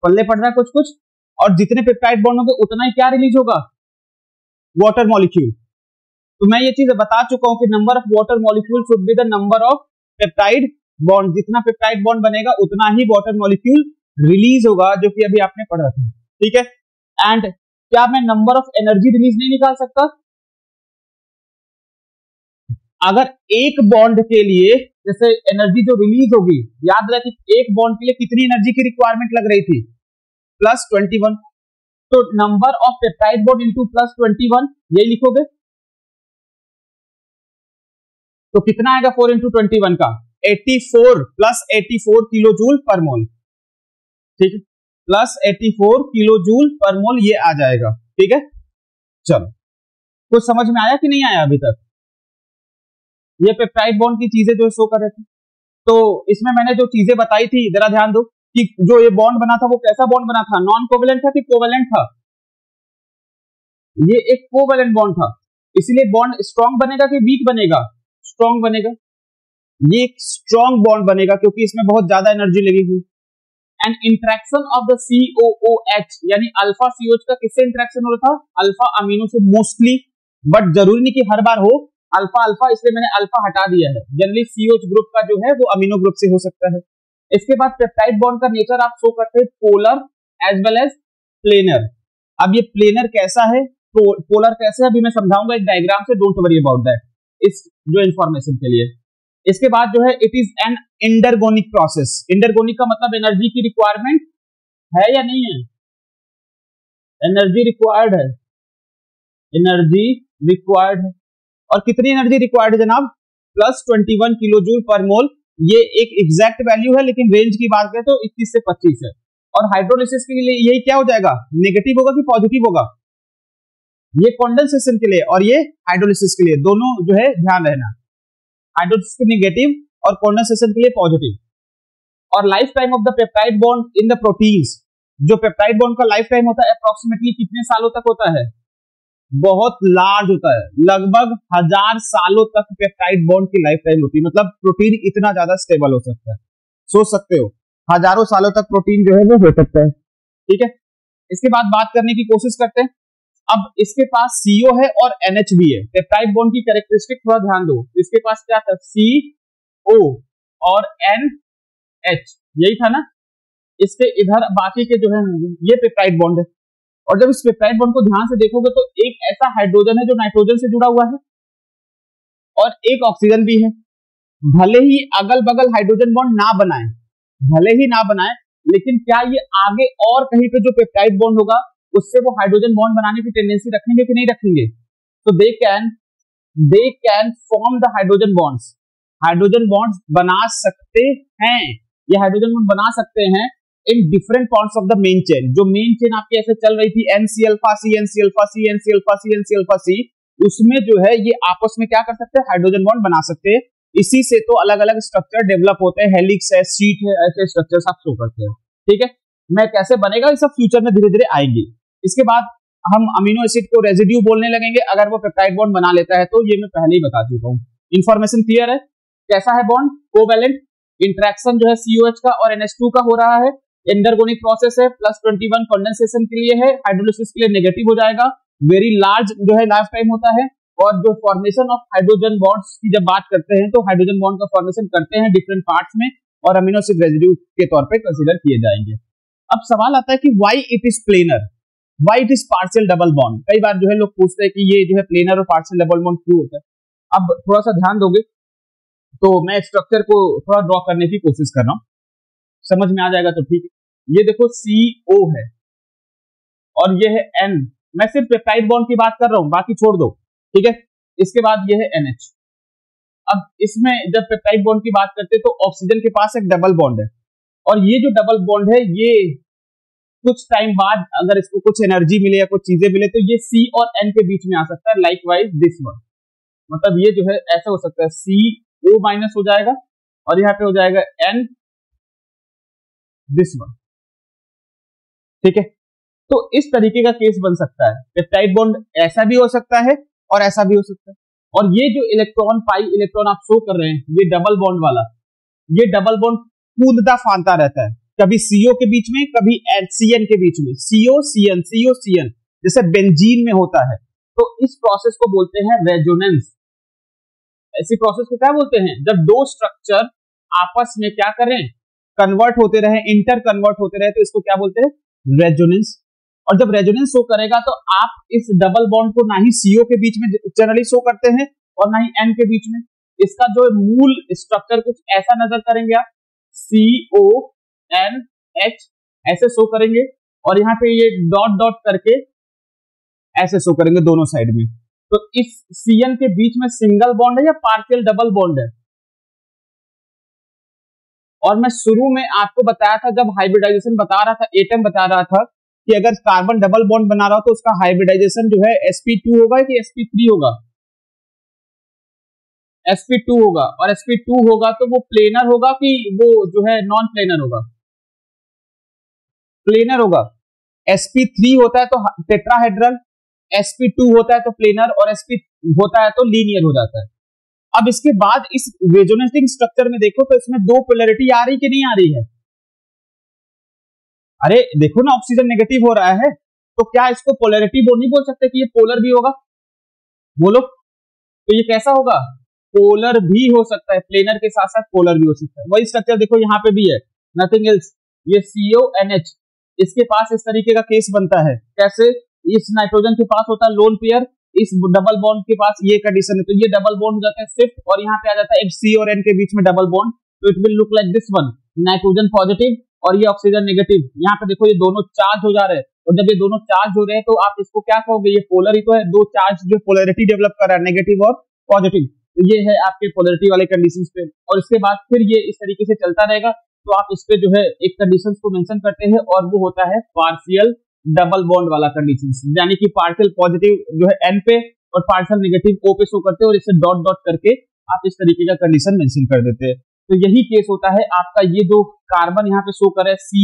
पल्ले पड़ रहा है कुछ कुछ और जितने पेप्टाइड बॉन्ड होंगे, उतना ही क्या रिलीज़ होगा? वाटर मॉलिक्यूल तो मैं ये चीज़ बता चुका हूँ कि number of water molecule should be the number of peptide bond जितना पेप्टाइड बॉन्ड बनेगा, उतना ही वाटर मॉलिक्यूल रिलीज़ होगा, जो कि अभी आपने पढ़ा था। ठीक है? एंड क्या मैं नंबर ऑफ़ एनर्जी रिलीज़ नहीं निकाल सकता? अगर एक बॉन्ड के लिए, जैसे एनर्जी जो रिलीज़ होगी, याद रहे कि एक बॉन्ड के लिए कितनी एनर्जी की रिक्वायरमेंट लग रही थी? प्लस ट्वेंटी वन तो number of peptide bond into plus twenty one यही लिखोगे? तो कितना आएगा फोर इंटू ट्वेंटी वन का? Eighty four plus eighty four kilo joule per mole ठीक है? Plus eighty four kilo joule per mole ये आ जाएगा। ठीक है? चलो। कुछ समझ में आया कि नहीं आया अभी तक? ये पेप्टाइड बॉन्ड की चीज़ें जो शो कर रहे थे। तो इसमें मैंने जो चीज़ें बताई थी, जरा ध्यान दो। कि जो ये बॉन्ड बना था, वो कैसा बॉन्ड बना था? नॉन कोवेलेंट था कि कोवेलेंट था? ये एक कोवेलेंट बॉन्ड था। इसलिए बॉन्ड स्ट्रॉन्ग बनेगा कि वीक बनेगा? स्ट्रॉन्ग बनेगा। ये एक स्ट्रॉन्ग बॉन्ड बनेगा क्योंकि इसमें बहुत ज़्यादा एनर्जी लगी हुई। And interaction of the COOH यानी अल्फ़ा सीओच का किससे इंट्रैक्शन हो रहा था? अल्फ़ा अमीनो से मोस्टली बट ज़रूरी नहीं कि हर बार हो। अल्फ़ा अल्फ़ा इसलिए मैंने अल्फ़ा हटा दिया है। जनरली सीओच ग्रुप का जो है, वो अमीनो ग्रुप से हो सकता है। इसके बाद पेप्टाइड बॉन्ड का नेचर आप शो करते हैं polar as well as planar अब ये प्लेनर कैसा है? पोलर कैसे है? अभी मैं समझाऊँगा एक डायग्राम से डोंट वरी अबाउट दैट इस, जो इंफॉर्मेशन के लिए। इसके बाद जो है it is an endergonic process endergonic का मतलब एनर्जी की रिक्वायरमेंट है या नहीं है? एनर्जी रिक्वायर्ड है। एनर्जी रिक्वायर्ड है। और कितनी एनर्जी रिक्वायर्ड है जनाब? Plus twenty one kilo joule per mole ये एक एग्जैक्ट वैल्यू है, लेकिन रेंज की बात करें तो 21 से 25 है। और हाइड्रोलिसिस के लिए यही क्या हो जाएगा? नेगेटिव होगा कि पॉजिटिव होगा? ये कॉन्डेंसेशन के लिए और ये हाइड्रोलिसिस के लिए दोनों जो है ध्यान रहना। हाइड्रोलिसिस के नेगेटिव और कॉन्डेंसेशन के लिए पॉजिटिव और life time of the peptide bond in the proteins जो पेप्टाइड बॉन्ड का लाइफ टाइम होता है अप्रोक्सीमेटली कितने सालों तक होता है? बहुत लार्ज होता है। लगभग हज़ार सालों तक पेप्टाइड बॉन्ड की लाइफ टाइम होती है। मतलब प्रोटीन इतना ज़्यादा स्टेबल हो सकता है। सोच सकते हो। हज़ारों सालों तक प्रोटीन जो है वो हो सकता है। ठीक है? इसके बाद बात करने की कोशिश करते हैं। अब इसके पास सीओ है और एनएच भी है। पेप्टाइड बॉन्ड की कैरेक्टरिस्टिक थोड़ा ध्यान दो। इसके पास क्या था? सी ओ और एन एच यही था ना? इसके इधर बाकी के जो है, ये पेप्टाइड बॉन्ड है। और जब इस पेप्टाइड बॉन्ड को ध्यान से देखोगे तो एक ऐसा हाइड्रोजन है जो नाइट्रोजन से जुड़ा हुआ है और एक ऑक्सीजन भी है। भले ही अगल बगल हाइड्रोजन बॉन्ड ना बनाए, भले ही ना बनाए, लेकिन क्या ये आगे और कहीं पे जो पेप्टाइड बॉन्ड होगा, उससे वो हाइड्रोजन बॉन्ड बनाने की टेंडेंसी रखेंगे कि नहीं रखेंगे? तो they can they can form the hydrogen bonds hydrogen bonds बना सकते हैं। ये हाइड्रोजन बॉन्ड बना सकते हैं in different points of the main chain जो मेन चेन आपकी ऐसे चल रही थी NC alpha C NC C C C उसमें जो है ये आपस में क्या कर सकते हैं? हाइड्रोजन बॉन्ड बना सकते हैं। इसी से तो अलग अलग स्ट्रक्चर डेवलप होते हैं। हेलिक्स है सीट है, ऐसे स्ट्रक्चर आप शो करते हैं। ठीक है? मैं कैसे बनेगा? ये सब फ्यूचर में धीरे धीरे आएँगे। इसके बाद हम अमीनो एसिड को रेजिड्यू बोलने लगेंगे। अगर वो पेप्टाइड बॉन्ड बना लेता है तो ये मैं पहले ही बता चुका हूँ। इन्फॉर्मेशन क्लियर है? कैसा है बॉन्ड कोवेलेंट इंट्रैक्शन जो है सीओएच का और एनएच2 का हो रहा है। एंडरगोनिक प्रोसेस है प्लस ट्वेंटी वन कंडेंसेशन के लिए है हाइड्रोलिसिस के लिए नेगेटिव हो जाएगा। वेरी लार्ज जो है लाइफ टाइम होता है और जो फॉर्मेशन ऑफ़ हाइड्रोजन बॉन्ड्स की जब बात करते हैं तो हाइड्रोजन बॉन्ड का फॉर्मेशन करते हैं डिफरेंट पार्ट्स में और अमीनो एसिड रेजिड्यू के तौर पे कंसीडर किए जाएँगे। अब सवाल आता है कि why it is planar why it is partial double bond कई बार जो है लोग पूछते हैं कि ये जो है प्लेनर और पार्शियल डबल बॉन्ड क्यों होता है? अब थोड़ा सा ध्यान दोगे तो मैं स्ट्रक्चर को थोड़ा ड्रॉ करने की कोशिश कर रहा हूँ। समझ में आ जाएगा तो ठीक है। ये देखो सी ओ है। और ये है एन मैं सिर्फ़ पेप्टाइड बॉन्ड की बात कर रहा हूँ, बाकी छोड़ दो। ठीक है? इसके बाद ये है एनएच अब इसमें जब पेप्टाइड बॉन्ड की बात करते तो ऑक्सीजन के पास एक डबल बॉन्ड है। और ये जो डबल बॉन्ड है, ये कुछ टाइम बाद अगर इसको कुछ एनर्जी मिले या कुछ चीज़ें मिले तो ये सी और एन के बीच में आ सकता है लाइक वाइज दिस वन मतलब ये जो है, ऐसा हो सकता है। सी ओ माइनस हो जाएगा, और यहाँ पे हो जाएगा एन दिस वन ठीक है? तो इस तरीके का केस बन सकता है। पेप्टाइड बॉन्ड ऐसा भी हो सकता है और ऐसा भी हो सकता है। और ये जो इलेक्ट्रॉन, पाई इलेक्ट्रॉन आप शो कर रहे हैं, ये डबल बॉन्ड वाला, ये डबल बॉन्ड कूदता फानता रहता है। कभी सीओ के बीच में, कभी सीएन के बीच में। सीओ, सीएन सीओ, सीएन, जैसे बेंजीन में होता है। तो इस प्रोसेस को बोलते हैं रेजोनेंस ऐसी प्रोसेस को क्या बोलते हैं? जब दो स्ट्रक्चर आपस में क्या करें? कन्वर्ट होते रहे इंटर कन्वर्ट होते रहे तो इसको क्या बोलते हैं? रेजोनेंस और जब रेजोनेंस शो करेगा तो आप इस डबल बॉन्ड को ना ही सीओ के बीच में जनरली शो करते हैं और ना ही एन के बीच में। इसका जो मूल स्ट्रक्चर कुछ ऐसा नज़र करेंगे आप। सी ओ एन एच ऐसे शो करेंगे और यहाँ पे ये डॉट डॉट करके ऐसे शो करेंगे दोनों साइड में। तो इस सीएन के बीच में सिंगल बॉन्ड है या पार्शियल डबल बॉन्ड है? और मैं शुरू में आपको बताया था, जब हाइब्रिडाइजेशन बता रहा था एटम बता रहा था कि अगर कार्बन डबल बॉन्ड बना रहा हो तो उसका हाइब्रिडाइजेशन जो है sp2 होगा कि sp3 होगा? Sp2 होगा और sp2 होगा तो वो प्लेनर होगा कि वो जो है नॉन प्लेनर होगा। प्लेनर होगा sp3 होता है तो टेट्राहेड्रल sp2 होता है तो प्लेनर और sp होता है तो लीनियर हो जाता है। अब इसके बाद इस रेजोनेटिंग स्ट्रक्चर में देखो तो इसमें दो पोलरिटी आ रही कि नहीं आ रही है? अरे, देखो ना ऑक्सीजन नेगेटिव हो रहा है तो क्या इसको पोलरिटी वो नहीं बोल सकते कि ये पोलर भी होगा? बोलो तो ये कैसा होगा? पोलर भी हो सकता है प्लेनर के साथ साथ पोलर भी हो सकता है। वही स्ट्रक्चर देखो यहाँ पे भी है नथिंग एल्स ये सीओ इसके पास इस तरीके का केस बनता है। कैसे? इस नाइट्रोजन के पास होता है लोन पेयर इस डबल बॉन्ड के पास ये कंडीशन है तो ये डबल बॉन्ड हो जाता है सिर्फ़ और यहाँ पे आ जाता है सी और एन के बीच में डबल बॉन्ड तो it will look like this one nitrogen positive और ये ऑक्सीजन नेगेटिव यहाँ पे देखो ये दोनों चार्ज हो जा रहे हैं, और जब ये दोनों चार्ज हो रहे हैं तो आप इसको क्या कहोगे? ये पोलर ही तो है, दो चार्ज जो पोलरिटी डेवलप कर रहा है नेगेटिव और पॉजिटिव तो ये है आपके पोलरिटी वाले कंडीशन पे, और इसके बाद फिर ये इस तरीके से चलता रहेगा तो आप इस पे जो है एक कंडीशन को मेंशन करते हैं, और वो होता है पार्शियल डबल बॉन्ड वाला कंडीशन यानी कि पार्शियल पॉजिटिव जो है एन पे और पार्शियल नेगेटिव ओ पे शो करते हैं और इसे डॉट डॉट करके आप इस तरीके का कंडीशन मेंशन कर देते हैं। तो यही केस होता है। आपका ये जो कार्बन यहाँ पे शो करे सी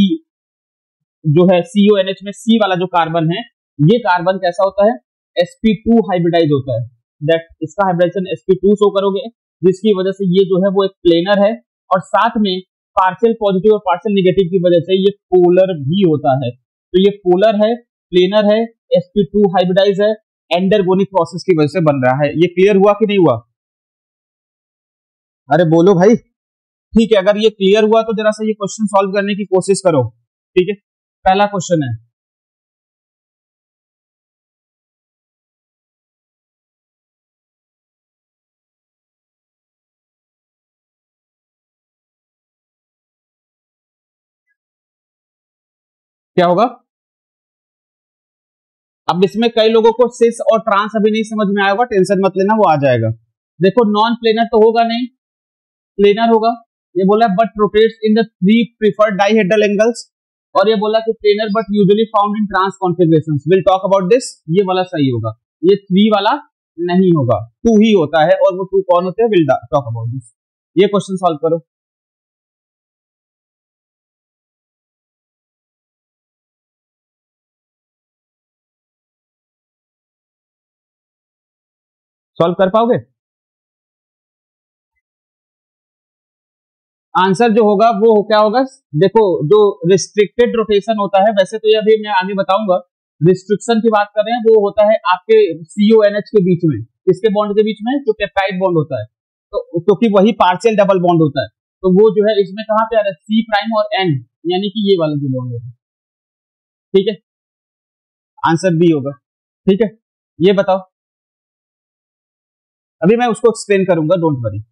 जो है सीओ एन एच में सी वाला जो कार्बन है, ये कार्बन कैसा होता है? एसपी टू हाइब्रिडाइज होता है। दैट इसका हाइब्रिडाइजेशन sp2 शो करोगे, जिसकी वजह से ये जो है वो एक प्लेनर है और साथ में पार्शियल पॉजिटिव और पार्शियल नेगेटिव की वजह से ये पोलर भी होता है। तो ये पोलर है प्लेनर है sp2 हाइब्रिडाइज है एंडरगोनिक प्रोसेस की वजह से बन रहा है। ये क्लियर हुआ कि नहीं हुआ? अरे बोलो भाई। ठीक है अगर ये क्लियर हुआ तो जरा सा ये क्वेश्चन सॉल्व करने की कोशिश करो। ठीक है? पहला क्वेश्चन है। क्या होगा? अब इसमें कई लोगों को सिस और ट्रांस अभी नहीं समझ में आएगा टेंशन मत लेना, वो आ जाएगा। देखो नॉन प्लेनर तो होगा नहीं प्लेनर होगा। ये बोला but rotates in the three preferred angles और ये बोला कि planar but usually found in trans configuration will talk about this ये वाला सही होगा। ये थ्री वाला नहीं होगा टू ही होता है, और वो टू कौन होते हैं? विल टॉक अबाउट दिस ये क्वेश्चन सॉल्व करो। सॉल्व कर पाओगे? आंसर जो होगा, वो क्या होगा? देखो, जो रिस्ट्रिक्टेड रोटेशन होता है, वैसे तो ये अभी मैं आगे बताऊँगा। रिस्ट्रिक्शन की बात कर रहे हैं, वो होता है आपके सीओ एन एच के बीच में। किसके बॉन्ड के बीच में? जो पेप्टाइड बॉन्ड होता है। तो क्योंकि तो वही पार्शियल डबल बॉन्ड होता है। तो वो जो है, इसमें कहाँ पे आ रहा है? सी प्राइम और एन यानी कि ये वाला जो बॉन्ड है। ठीक है? आंसर बी होगा। ठीक है? ये बताओ। अभी मैं उसको एक्सप्लेन करूँगा डोंट वरी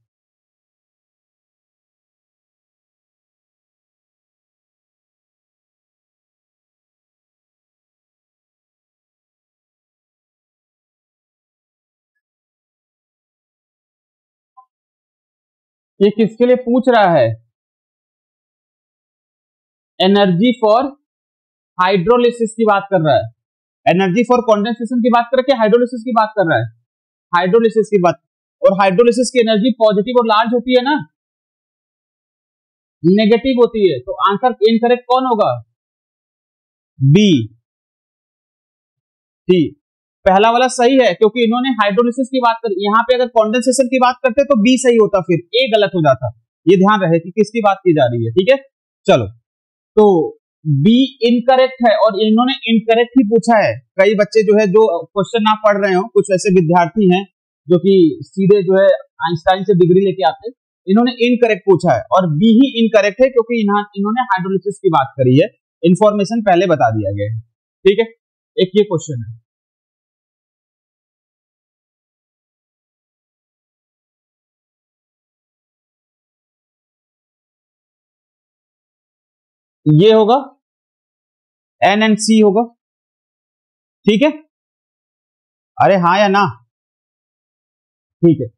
ये किसके लिए पूछ रहा है? एनर्जी फॉर हाइड्रोलिसिस की बात कर रहा है। एनर्जी फॉर कॉन्डेंसेशन की बात करके हाइड्रोलिसिस की बात कर रहा है। हाइड्रोलिसिस की बात और हाइड्रोलिसिस की एनर्जी पॉजिटिव और लार्ज होती है ना? नेगेटिव होती है तो आंसर इनकरेक्ट कौन होगा? बी सी पहला वाला सही है, क्योंकि इन्होंने हाइड्रोलिसिस की बात कर यहाँ पे अगर कॉन्डेंसेशन की बात करते तो बी सही होता, फिर ए गलत हो जाता। ये ध्यान रहे कि किसकी बात की जा रही है, ठीक है? चलो तो बी इनकरेक्ट है और इन्होंने इनकरेक्ट ही पूछा है। कई बच्चे जो है, जो क्वेश्चन आप पढ़ रहे हो, कुछ ऐसे विद्यार्थी हैं, जो कि सीधे जो है आइंस्टाइन से डिग्री लेके आते इन्होंने इनकरेक्ट पूछा है और बी ही इनकरेक्ट है क्योंकि इन्होंने हाइड्रोलिसिस की बात करी है। इन्फॉर्मेशन पहले बता दिया गया है। ठीक है? एक ये क्वेश्चन है। ये होगा एन एंड सी होगा। ठीक है? अरे हाँ या ना? ठीक है।